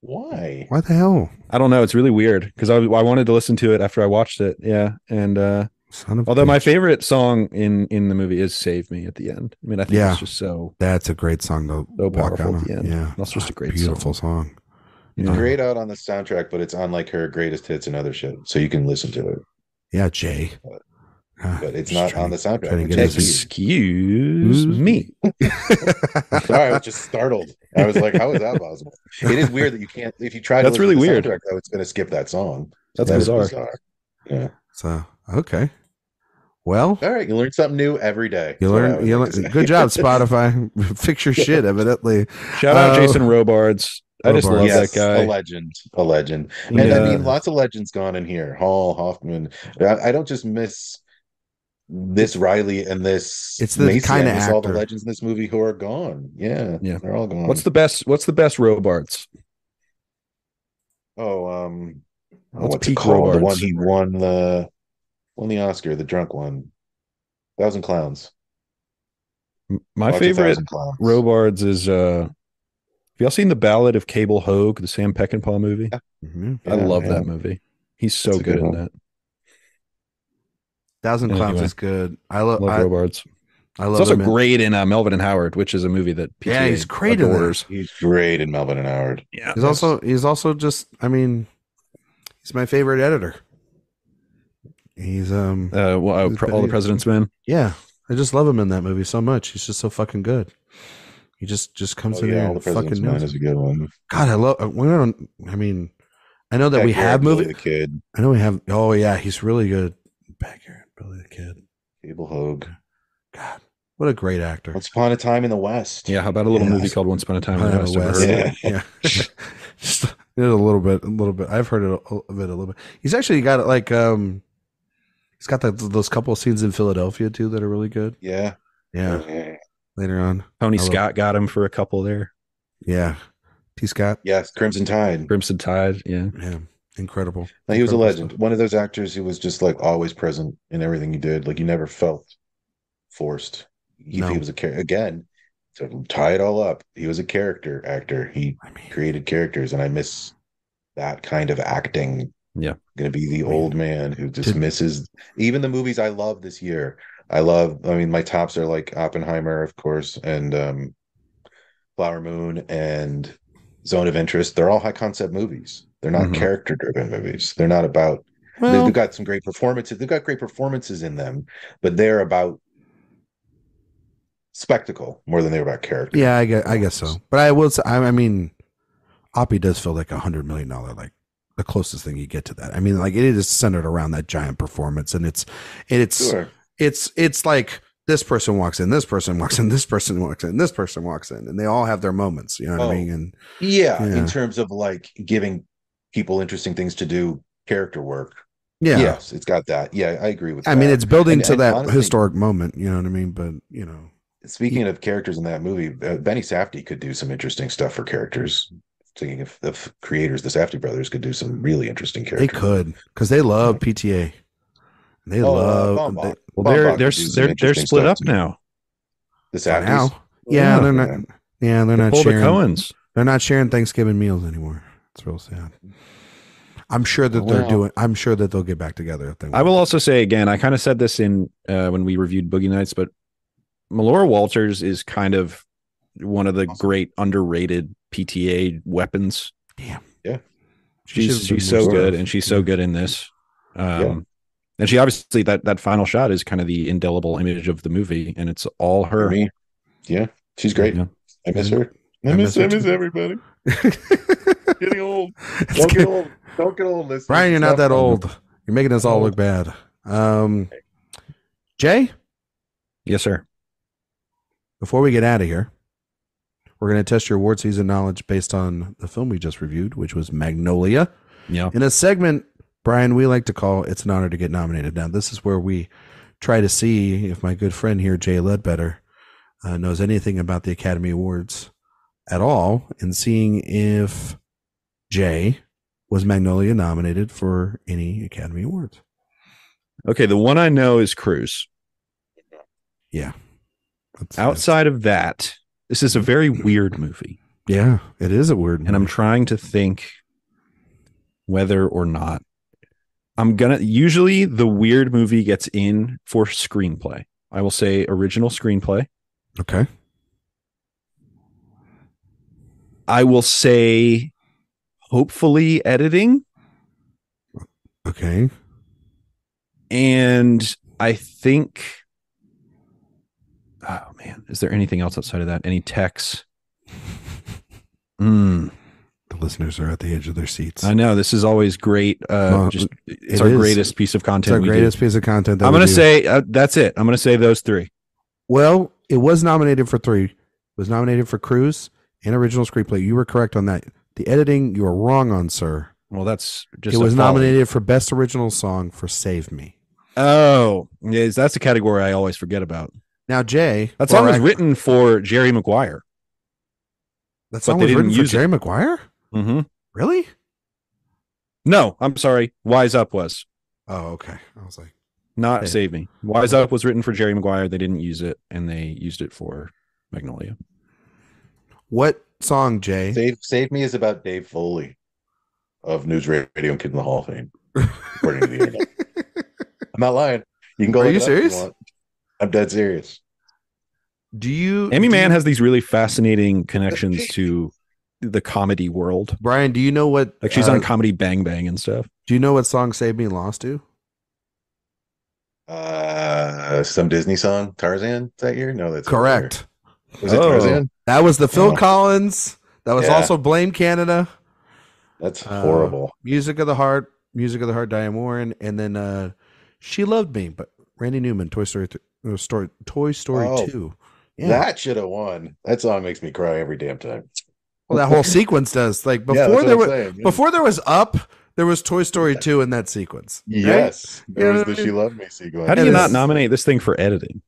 Why? Why the hell? I don't know. It's really weird because I, I wanted to listen to it after I watched it. Yeah, and uh, Son of a although my favorite song in in the movie is "Save Me" at the end. I mean, I think Yeah. it's just so That's a great song to So walk powerful out at the end. Yeah, That's just a great beautiful song. you Uh, know. Grayed out on the soundtrack, but it's on like her greatest hits and other shit, so you can listen to it. Yeah, Jay. Ah, But it's not trying on the soundtrack. trying to which get is his- weird. Excuse me. Sorry, I was just startled. I was like, "How is that possible?" It is weird that you can't. If you try, That's listen really the weird. soundtrack, Though, it's going to skip that song. That's That is bizarre. Yeah. So okay. Well, All right, you learn something new every day. you That's what I learn. You learn. Good job, Spotify. Fix your shit. Evidently. Shout out Uh, Jason Robards. I just love Yes, that guy. a legend, a legend. He, And I uh, mean, lots of legends gone in here. Hall, Hoffman. I, I don't just miss this Reilly and this. It's the kinda I all the legends in this movie who are gone. Yeah, Yeah. they're all gone. what's the best? What's the best Robards? Oh, um, What's what's, it peak called? The one he won the won the Oscar, the drunk one. Thousand Clowns. My Watch favorite Clowns. Robards is uh have y'all seen the Ballad of Cable Hogue, the Sam Peckinpah movie? Mhm. I love yeah. that movie. He's so good, good in one. that. Thousand Clowns Anyway. is good. I love. Love I, Robards. I He's love also him great in uh, Melvin and Howard, which is a movie that PTA Yeah, he's great in that. He's great in Melvin and Howard. Yeah, He's also. He's also just. I mean, he's my favorite editor. He's um. uh, well, uh, He's all the President's Men. Yeah, I just love him in that movie so much. He's just so fucking good. He just just comes Oh, in yeah, there All the and President's fucking Man knows. is a good one. God, I love. uh, We don't. I mean, I know that we Pat Garrett have Billy movie. The kid, I know we have. Oh yeah, he's really good. Pat Garrett Billy the Kid. Cable Hogue. God, what a great actor. Once Upon a Time in the West. Yeah, how about a little Yeah. movie called Once Upon a Time in the West? of the Ever West. heard of it? Yeah. Yeah, just a little bit, a little bit. I've heard it, of it a little bit. He's actually got it like um, he's got that those couple of scenes in Philadelphia too that are really good. Yeah. Yeah, oh, Yeah. later on. Tony I love- Scott got him for a couple there. Yeah, T. Scott. Yes, Crimson Tide. Crimson Tide. Yeah. Yeah, incredible. No, he was a legend. stuff. One of those actors who was just like always present in everything he did. Like you never felt forced. He, No. he was a character again. To tie it all up, he was a character actor. He I mean, created characters, and I miss that kind of acting. Yeah. going to be the old man who just misses even the movies I love this year. I love. I mean, my tops are like Oppenheimer, of course, and um, Flower Moon and Zone of Interest. They're all high concept movies. They're not Mhm. character driven movies. They're not about Well, they've got some great performances. They've got great performances in them, but they're about spectacle more than they're about character. yeah, I guess, I guess so. But I will say, I, I mean, Oppie does feel like a hundred million dollar, like the closest thing you get to that. I mean, like it is centered around that giant performance, and it's it's Sure. it's it's like this person walks in, this person walks in, this person walks in, this person walks in, and they all have their moments. You know what Oh. I mean? And Yeah, Yeah. in terms of like giving people interesting things to do, character work. yeah, Yes, it's got that. Yeah, I agree with that. I that. mean, it's building And- to and that honestly- historic moment. You know what I mean? But you know, Speaking of characters in that movie, uh, Benny Safdie could do some interesting stuff for characters. Thinking if the creators, the Safdie brothers, could do some really interesting characters. they could because they love PTA. They Oh, uh, love Baumbach. they- Well, Baumbach they're they're they're they're split up too. now. The for Safdies. now. Yeah, Yeah. they're not. Yeah, they're not Pull the sharing. Coens. They're not sharing Thanksgiving meals anymore. It's real sad. I'm sure that they're Wow. doing. I'm sure that they'll get back together if they. I will also say again, I kind of said this in uh, when we reviewed Boogie Nights, but Melora Walters is kind of one of the great underrated PTA weapons. Damn. Yeah. She's should've she's so stuff. good, and she's so good in this. Um, Yeah. And she obviously that that final shot is kind of the indelible image of the movie, and it's all her. me, yeah, she's great. Yeah. I miss her. I miss her too. everybody. Getting old. Don't get old. Don't get old. Listen, Brian, you're not that old. You're making us all look bad. Um, Jay, Yes, sir. before we get out of here, we're going to test your award season knowledge based on the film we just reviewed, which was Magnolia. Yeah. In a segment, Brian, we like to call It's an Honor to Get Nominated. Now, this is where we try to see if my good friend here, Jay Ledbetter, uh, knows anything about the Academy Awards at all, and seeing if Jay was Magnolia nominated for any Academy Awards. Okay, the one I know is Cruise. Yeah. That's- Outside of that, this is a very weird movie, Yeah, it is a word. and I'm trying to think whether or not I'm gonna. Usually, the weird movie gets in for screenplay. I will say original screenplay. okay. I will say, hopefully, editing. Okay. And I think, man, is there anything else outside of that? Any techs? Mm, The listeners are at the edge of their seats. I know this is always great. Uh, Well, just it's it our is. greatest piece of It's content. our we do. greatest piece of content. That I'm gonna say uh, that's it. I'm gonna say those three. Well, it was nominated for three. It was nominated for Cruise and original screenplay. You were correct on that. The editing, you were wrong on, sir. Well, that's just it was folly. nominated for best original song for "Save Me." Oh, yes, that's a category I always forget about. Now, Jay, That song was Borak- written for Jerry Maguire. That song they was didn't written for use it. Jerry Maguire. Mm-hmm. Really? No, I'm sorry. Wise Up was Oh, okay. I was like, not Hey. Save Me. Wise Up was written for Jerry Maguire. They didn't use it, and they used it for Magnolia. what song, Jay? Save Save Me is about Dave Foley of News Radio and Kid in the Hall of Fame. According to the internet. I'm not lying. You can go. Are you it up if serious? want. I'm dead serious. Do you, Aimee do Mann you- has these really fascinating connections to the comedy world. Brian? Do you know what? Like she's uh, on Comedy Bang Bang and stuff. Do you know what song "Save Me" lost to? Uh, some Disney song, Tarzan. That year? No, that's Correct. Was it Oh. Tarzan? That was the Phil Oh. Collins. That was Yeah. also Blame Canada. That's Uh, horrible. Music of the Heart, Music of the Heart, Diane Warren, and then uh She Loved Me, but Randy Newman, Toy Story, th- uh, story Toy Story Oh, Two. Yeah, That should have won. That song makes me cry every damn time. well, that whole sequence does. Like before that's there was saying, yeah. before there was Up, there was Toy Story Two in that sequence. right? Yes, there You was the I "She mean? Loved Me" sequence. How do That you not is- nominate this thing for editing?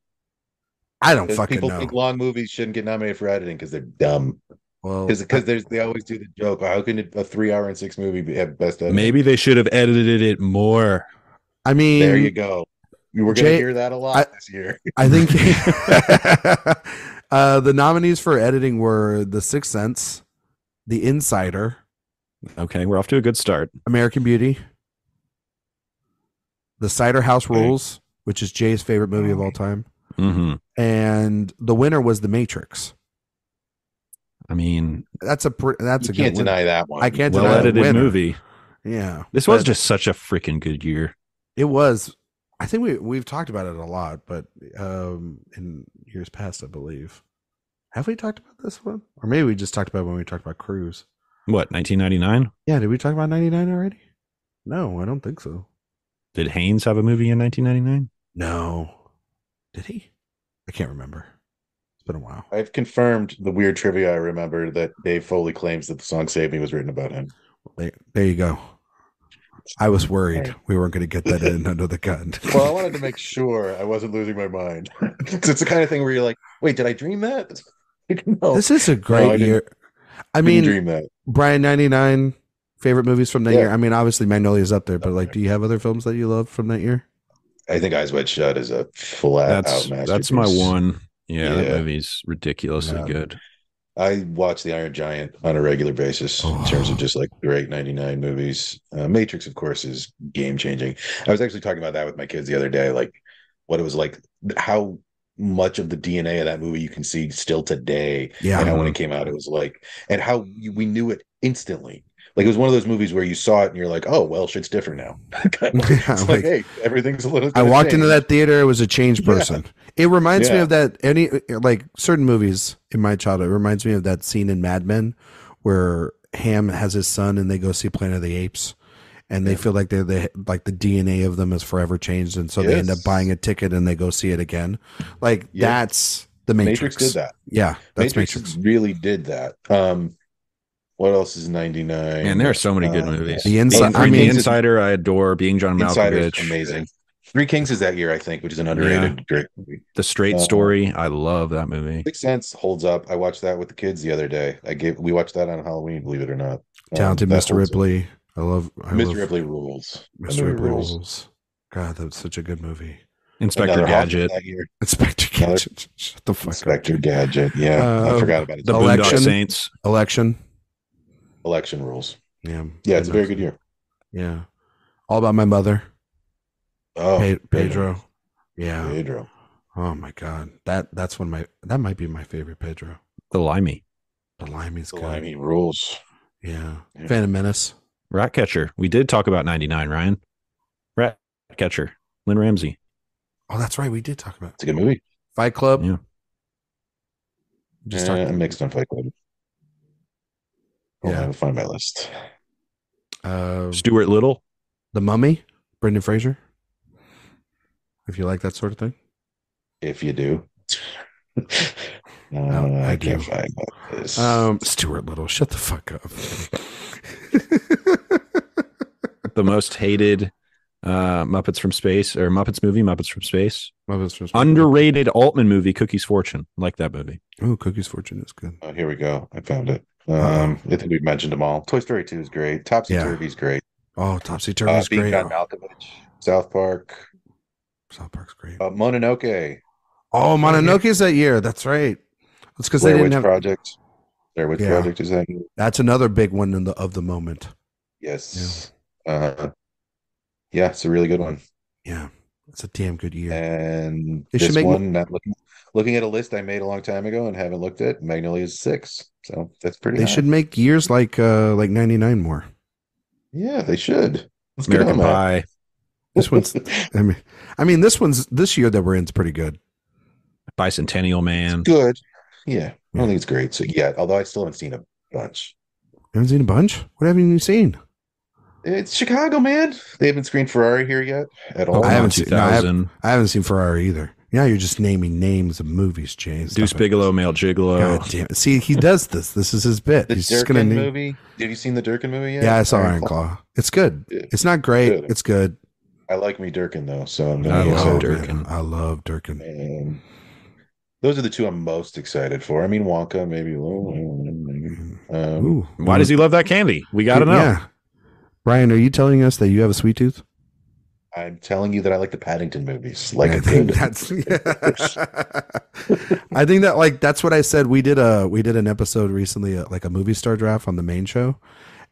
I don't Because fucking people know. think long movies shouldn't get nominated for editing because they're dumb. well, Because there's they always do the joke. How can it- a three hour and six movie have best editing? Maybe they should have edited it more. I mean, There you go. You were going to hear that a lot I- this year. I think uh, the nominees for editing were The Sixth Sense, The Insider, Okay, we're off to a good start. American Beauty, The Cider House Okay. Rules, which is Jay's favorite movie of all time, hmm and the winner was The Matrix. I mean, That's a pr- that's you a good can't win. deny that one. I can't well deny the edited movie. Yeah. This was just such a freaking good year. it was I think we we've talked about it a lot, but um in years past, I believe. Have we talked about this one? Or maybe we just talked about it when we talked about Cruise. What, 1999? Yeah, did we talk about 99 already? No, I don't think so. Did Haynes have a movie in 1999? No. Did he? I can't remember. It's been a while. I've confirmed the weird trivia I remember that Dave Foley claims that the song "Save Me" was written about him. There, there you go. I was worried Right. we weren't going to get that in under the gun. Well, I wanted to make sure I wasn't losing my mind. it's the kind of thing where you're like, "Wait, did I dream that?" no, this is a great didn't- year. I I mean, dream that. Brian, 99 favorite movies from that Yeah. year. I mean, obviously Magnolia's up there, but like, do you have other films that you love from that year? I think Eyes Wide Shut is a flat That's out that's my one. Yeah, that movie's ridiculously Yeah. good. I watch The Iron Giant on a regular basis in terms of just like great 99 movies. Uh, Matrix, of course, is game changing. I was actually talking about that with my kids the other day, like what it was like, how much of the DNA of that movie you can see still today. Yeah. And how when it came out, it was like, and how we knew it instantly. Like it was one of those movies where you saw it and you're like, oh, well, shit's different now. it's like- like, hey, everything's a little. I walked into that theater. It was a changed Yeah. Person. It reminds me of that any like certain movies in my childhood. It reminds me of that scene in Mad Men where Ham has his son and they go see Planet of the Apes, and they Yeah. feel like they're the like the DNA of them is forever changed, and so they end up buying a ticket and they go see it again. Like Yeah. that's the Matrix. Matrix did that. Yeah, that's Matrix, Matrix. really did that. Um, what else is 99? And there are so many good Uh, movies. The Inside- Being, I The Insider, I adore. Being John Malkovich. amazing. Three Kings is that year, I think, which is an underrated great movie. The Straight Uh, Story, I love that movie. Sixth Sense holds up. I watched that with the kids the other day. I gave we watched that on Halloween, believe it or not. Um, Talented that Mr. holds up. Ripley. I love I Mr. love Ripley rules. Mr. Ripley rules. God, that's such a good movie. Inspector Another Gadget. that year. Inspector Another- Gadget. Shut the fuck Inspector Gadget. Yeah, Uh, I forgot about it. The Election. Boondock Saints. Election. Election rules. Yeah. Yeah, it's a very good year. Yeah. All about my mother, Oh, Pe- good Pedro. Yeah. Pedro. Oh my god. That that's one of my that might be my favorite Pedro. The Limey. The Limey's The good. Limey rules. Yeah. Yeah. Phantom Menace. Ratcatcher. We did talk about 99, Ryan. Ratcatcher. Lynne Ramsay. Oh, that's right. We did talk about It's a good movie. Fight Club. Yeah. Just talked I'm mixed on Fight Club. Hold Yeah. I'll find my list. uh Stuart Little. The Mummy, Brendan Fraser. If you like that sort of thing. If you do. uh, Oh, I I, can't do. find this. Um Stuart Little, shut the fuck up. The most hated uh, Muppets from Space or Muppets movie, Muppets from Space. Muppets from Space. Underrated Altman movie, Cookie's Fortune. Like that movie. Oh, Cookie's Fortune is good. oh, here we go. I found it. Uh, Um, I think we've mentioned them all. Toy Story 2 is great. Topsy Turvy's great. Oh, Topsy Turvy is Being great. John Malkovich. South Park. South Park's great. Uh, Mononoke. Oh, Mononoke's that year. That's right. That's because they didn't Witch have. Project. Blair Witch Yeah. Project is that? That's another big one in the of the moment. Yes. Uh, yeah, it's a really good one. Yeah, it's a damn good year. And They should this make one, not looking looking at a list I made a long time ago and haven't looked at, Magnolia is six. So that's pretty. They high. should make years like uh like '99 more. Yeah, they should. Let's American on that. Pie. This one's. I mean, I mean, this one's this year that we're in is pretty good. Bicentennial Man. good. Yeah, I don't think it's great. So yeah, although I still haven't seen a bunch. You haven't seen a bunch. What haven't you seen? It's Chicago, man. They haven't screened Ferrari here yet at all. I haven't seen- no, I have- 2000. I haven't seen Ferrari either. Now you're just naming names of movies, James. Deuce Stop it. Bigelow, Male Gigolo. God damn it. See, he does this. This is his bit. the He's just gonna Durkin name. movie. Have you seen the Durkin movie yet? Yeah, I saw Iron Claw. It's good. Yeah. It's not great. Good. It's good. I like me Durkin though, so I'm I gonna love go Oh, with Durkin. man, I love Durkin. And those are the two I'm most excited for. I mean, Wonka, maybe. Um, Ooh, Why does he love that candy? We got to know. Yeah. Ryan, are you telling us that you have a sweet tooth? I'm telling you that I like the Paddington movies. Like I I think did. that's. I think that like that's what I said. We did a we did an episode recently, uh, like a movie star draft on the main show,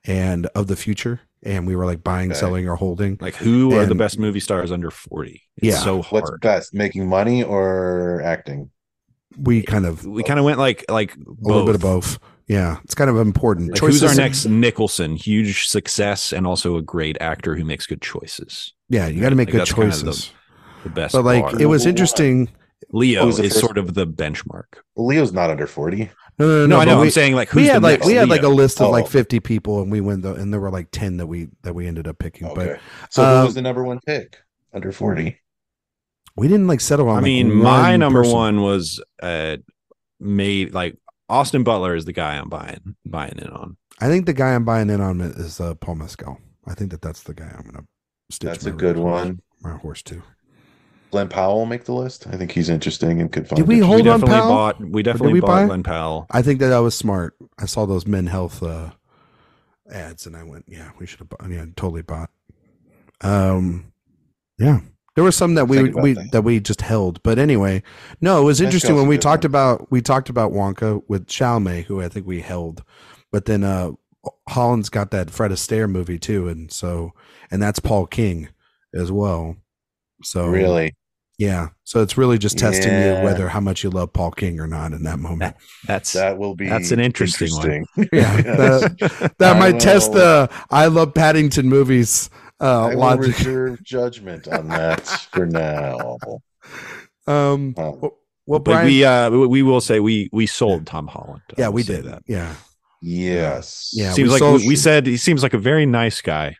and of the future, and we were like buying, Okay. selling, or holding. Like, who are the best movie stars under 40? It's Yeah. so What's best, making money or acting? We kind of We kind of went like like a little bit of both. Yeah, it's kind of important. Like, who's our next Nicholson? Huge success and also a great actor who makes good choices. Yeah, you got to make Like, good that's kind of the- choices. The best. But like, bar. it was interesting. Leo is first- sort of the benchmark. Leo's not under 40. No, no, no. No, I know. We, I'm saying like we had the like next we had like a list of Oh. like 50 people, and we went the and there were like 10 that we that we ended up picking. Okay. But So Um, who was the number one pick? Under 40. we didn't like settle on. I like, mean, my one number person. one was uh made like Austin Butler is the guy I'm buying buying in on. I think the guy I'm buying in on is uh, Paul Mescal. I think that that's the guy I'm gonna. Stitch That's my a good one. My horse too. Glen Powell will make the list. I think he's interesting and could find Did we it. hold we on, definitely Powell? bought we definitely we bought buy? Glen Powell. I think that that was smart. I saw those Men Health uh, ads, and I went, "Yeah, we should have." bought Yeah, totally bought. Um, yeah, there were some that we we that. that we just held, but anyway, no, it was interesting when we talked one. about we talked about Wonka with Chalamet, who I think we held, but then uh Holland's got that Fred Astaire movie too, and so and that's Paul King as well. So Really? Yeah, so it's really just testing Yeah. you whether how much you love Paul King or not in that moment. That's That will be That's an interesting one. Yeah, that, that I might test the I love Paddington movies uh, I will logic. reserve judgment on that for now. Um, Oh. well, well, but Brian, we uh we- we will say we we sold Tom Holland. I yeah, we did that. Yeah, Yes. Yeah, seems we like sold- we, we said he seems like a very nice guy.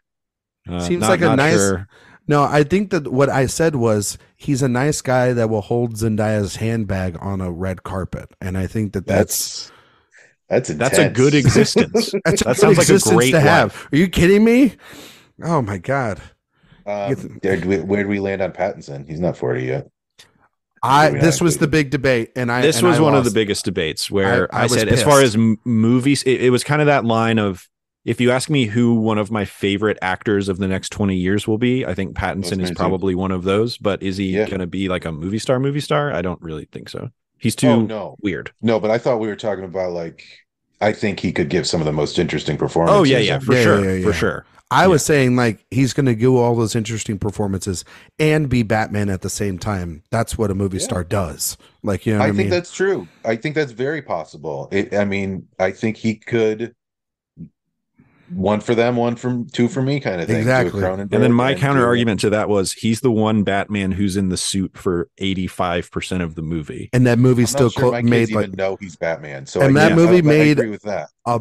Uh, Seems not- like a not nice- sure. No, I think that what I said was he's a nice guy that will hold Zendaya's handbag on a red carpet, and I think that that's That's that's That's a good existence. that's a That good sounds like a great to have. life. Are you kidding me? Oh my god, Um, there, where do we land on Pattinson? He's not 40 yet. I this was the big debate, and I this and was I one of the biggest debates where I- I, I was said, as far as m- movies, it, it was kind of that line of if you ask me who one of my favorite actors of the next 20 years will be, I think Pattinson is probably one of those. But is he Yeah. going to be like a movie star, movie star? I don't really think so. He's too Oh, no. weird. No, but I thought we were talking about like I think he could give some of the most interesting performances. Oh, yeah, yeah, for Yeah, sure. yeah, yeah. For sure. I was saying like he's going to do all those interesting performances and be Batman at the same time. That's what a movie Yeah. star does. Like you know, what I I, think mean? that's true. I think that's very possible. It, I mean, I think he could one for them, one from two for me, kind of thing. do Exactly. And then my do counter argument to that was he's the one Batman who's in the suit for 85% of the movie. and that movie I'm still sure clo- my made kids like even know he's Batman. So And I, that yeah, movie I- I made- agree with that. a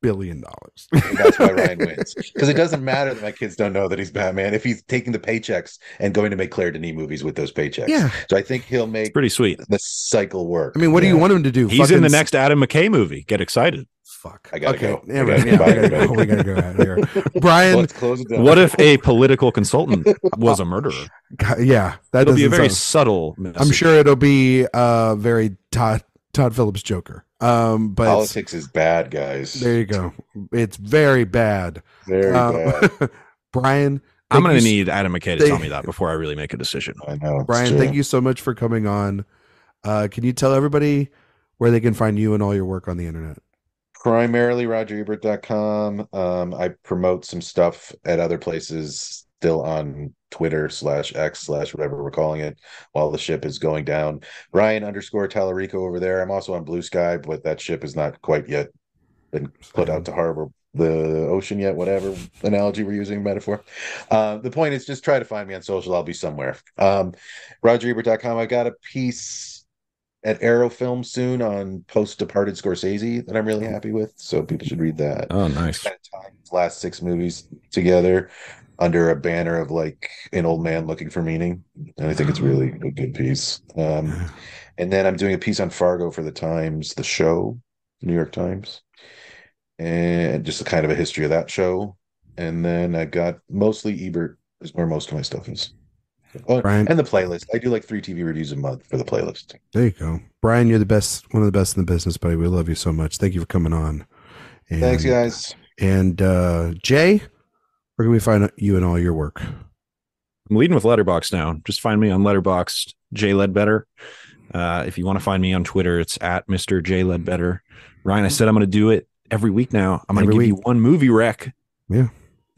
billion dollars. And that's why Ryan wins because it doesn't matter that my kids don't know that he's Batman if he's taking the paychecks and going to make Claire Denis movies with those paychecks. yeah, So I think he'll It's make pretty sweet. the cycle work. I mean, what do you want him to do? He's in the next Adam McKay movie. Get excited. Fuck. I gotta okay. go. Yeah, I right, gotta- yeah, bye, we gotta go. We gotta go out here. Brian, close it down. What if a political consultant was a murderer? God, yeah, that It'll be a very sound- subtle message. I'm sure it'll be uh very Todd Todd Phillips Joker. Um, but politics is bad, guys? there you go. It's very bad. Very Um, bad. Brian, I'm going to s- need Adam McKay to they- tell me that before I really make a decision. I know. Brian, true. thank you so much for coming on. Uh, can you tell everybody where they can find you and all your work on the internet? Primarily RogerEbert.com. Um, I promote some stuff at other places still on Twitter slash X slash whatever we're calling it while the ship is going down. Ryan underscore Tallerico over there. I'm also on Blue Sky, but that ship is not quite yet been put out to harbor the ocean yet, whatever analogy we're using, metaphor. Uh, the point is just try to find me on social. I'll be somewhere. Um, RogerEbert.com. I got a piece at Arrow Film soon on post departed Scorsese that I'm really happy with. So people should read that. Oh, nice. Kind of tying his last six movies together under a banner of like an old man looking for meaning. And I think it's really a good piece. Um, and then I'm doing a piece on Fargo for the Times, the show, New York Times, and just a kind of a history of that show. And then I got mostly Ebert is where most of my stuff is. Oh, Brian- and the playlist. I do like three TV reviews a month for the playlist. There you go, Brian. You're the best, one of the best in the business, buddy. We love you so much. Thank you for coming on. And, Thanks, guys. And uh, Jay, where can we find you and all your work? I'm leading with Letterboxd now. Just find me on Letterboxd, J Ledbetter. Uh, if you want to find me on Twitter, it's at Mr. J Ledbetter. Ryan, I said I'm going to do it every week now. I'm going to give week. you one movie rec. Yeah.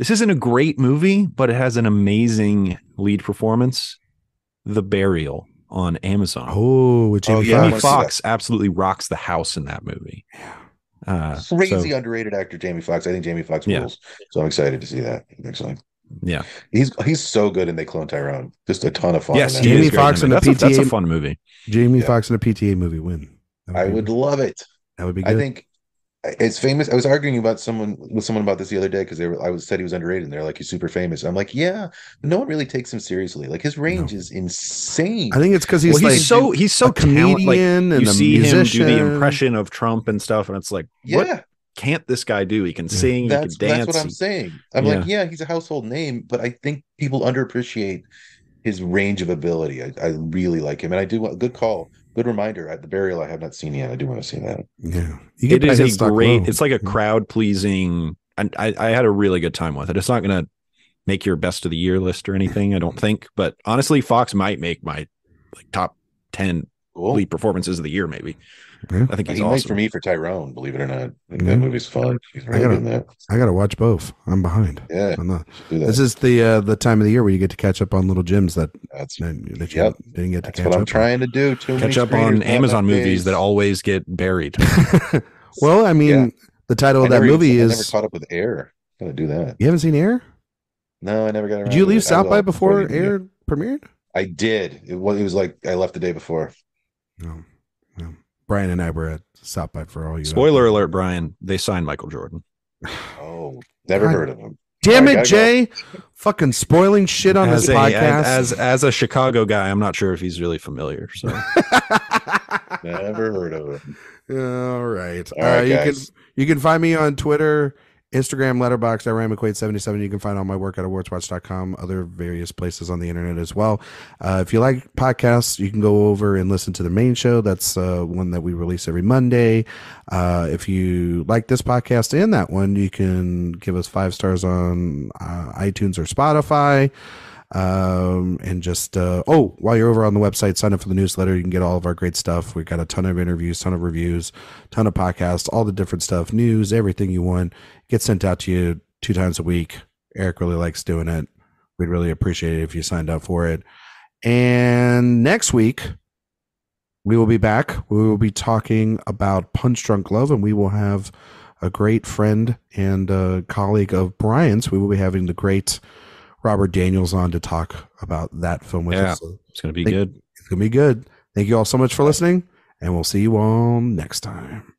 This isn't a great movie, but it has an amazing lead performance. The Burial on Amazon. Oh, with Jamie Oh, yeah, Jamie wanna Foxx. see that. Foxx absolutely rocks the house in that movie. Uh, Crazy so, underrated actor Jamie Foxx. I think Jamie Foxx Yeah. rules. So I'm excited to see that next time. yeah. He's he's so good in They Clone Tyrone. Just a ton of fun. Yes, in he that. Jamie Foxx great Foxx in in it. the that's, a, that's a PTA fun movie. Jamie Yeah. Foxx in a PTA movie win. That I be- would love it. That would be I think it's famous. I was arguing about someone with someone about this the other day because they were. I was said he was underrated, and they're like he's super famous. I'm like, yeah, no one really takes him seriously. Like his range No. is insane. I think it's because he's well, like he's so he's so a talent- like, comedian and you a see musician. him do the impression of Trump and stuff, and it's like, what yeah, can't this guy do? He can Yeah. sing, he that's can dance. that's what I'm saying. I'm like, yeah, he's a household name, but I think people underappreciate his range of ability. I, I really like him, and I do. want Good call. Good reminder. At the burial, I have not seen yet. I do want to see that. yeah. You get is a great low. it's like a crowd pleasing and I, I had a really good time with it it's not gonna make your best of the year list or anything i don't think but honestly Foxx might make my like top 10 Cool. lead performances of the year maybe Yeah. i think He he's made awesome for me for Tyrone. Believe it or not, I think Mhm. that movie's fun. He's really gotta- that. I gotta watch both. I'm behind. Yeah, I'm not- This is the uh, the time of the year where you get to catch up on little gems that That's that you Yep. didn't get to that's catch what I'm up. trying to do. Too catch up on amazon movies days. that always get buried well, I mean, Yeah. the title I of that never movie I never is. caught up with Air. Gotta do that. You haven't seen Air? No, I never got around. Did you leave South by before you do. Air premiered? I did. It was, it was like I left the day before. No, no. Brian and I were at South by for all you. spoiler there. alert brian they signed michael jordan Oh, never God. heard of him. Damn I it, gotta Jay! Fucking spoiling shit on as this a, podcast. as, as a chicago guy i'm not sure if he's really familiar so Never heard of him. All right. All right, uh, you can you can find me on Twitter, Instagram, Letterboxd at Ryan McQuade 77. You can find all my work at awardswatch.com, other various places on the internet as well. Uh, if you like podcasts, you can go over and listen to the main show. That's uh, one that we release every Monday. Uh, if you like this podcast and that one, you can give us five stars on uh, iTunes or Spotify um and just uh oh while you're over on the website sign up for the newsletter. You can get all of our great stuff. We've got a ton of interviews ton of reviews ton of podcasts all the different stuff news everything you want. Gets sent out to you two times a week. Eric really likes doing it. We'd really appreciate it if you signed up for it. And next week we will be back. We will be talking about punch drunk love and we will have a great friend and uh colleague of brian's. We will be having the great Robert Daniels on to talk about that film with Yeah. us. So it's gonna be Thank- good it's gonna be good. Thank you all so much for listening, and we'll see you all next time.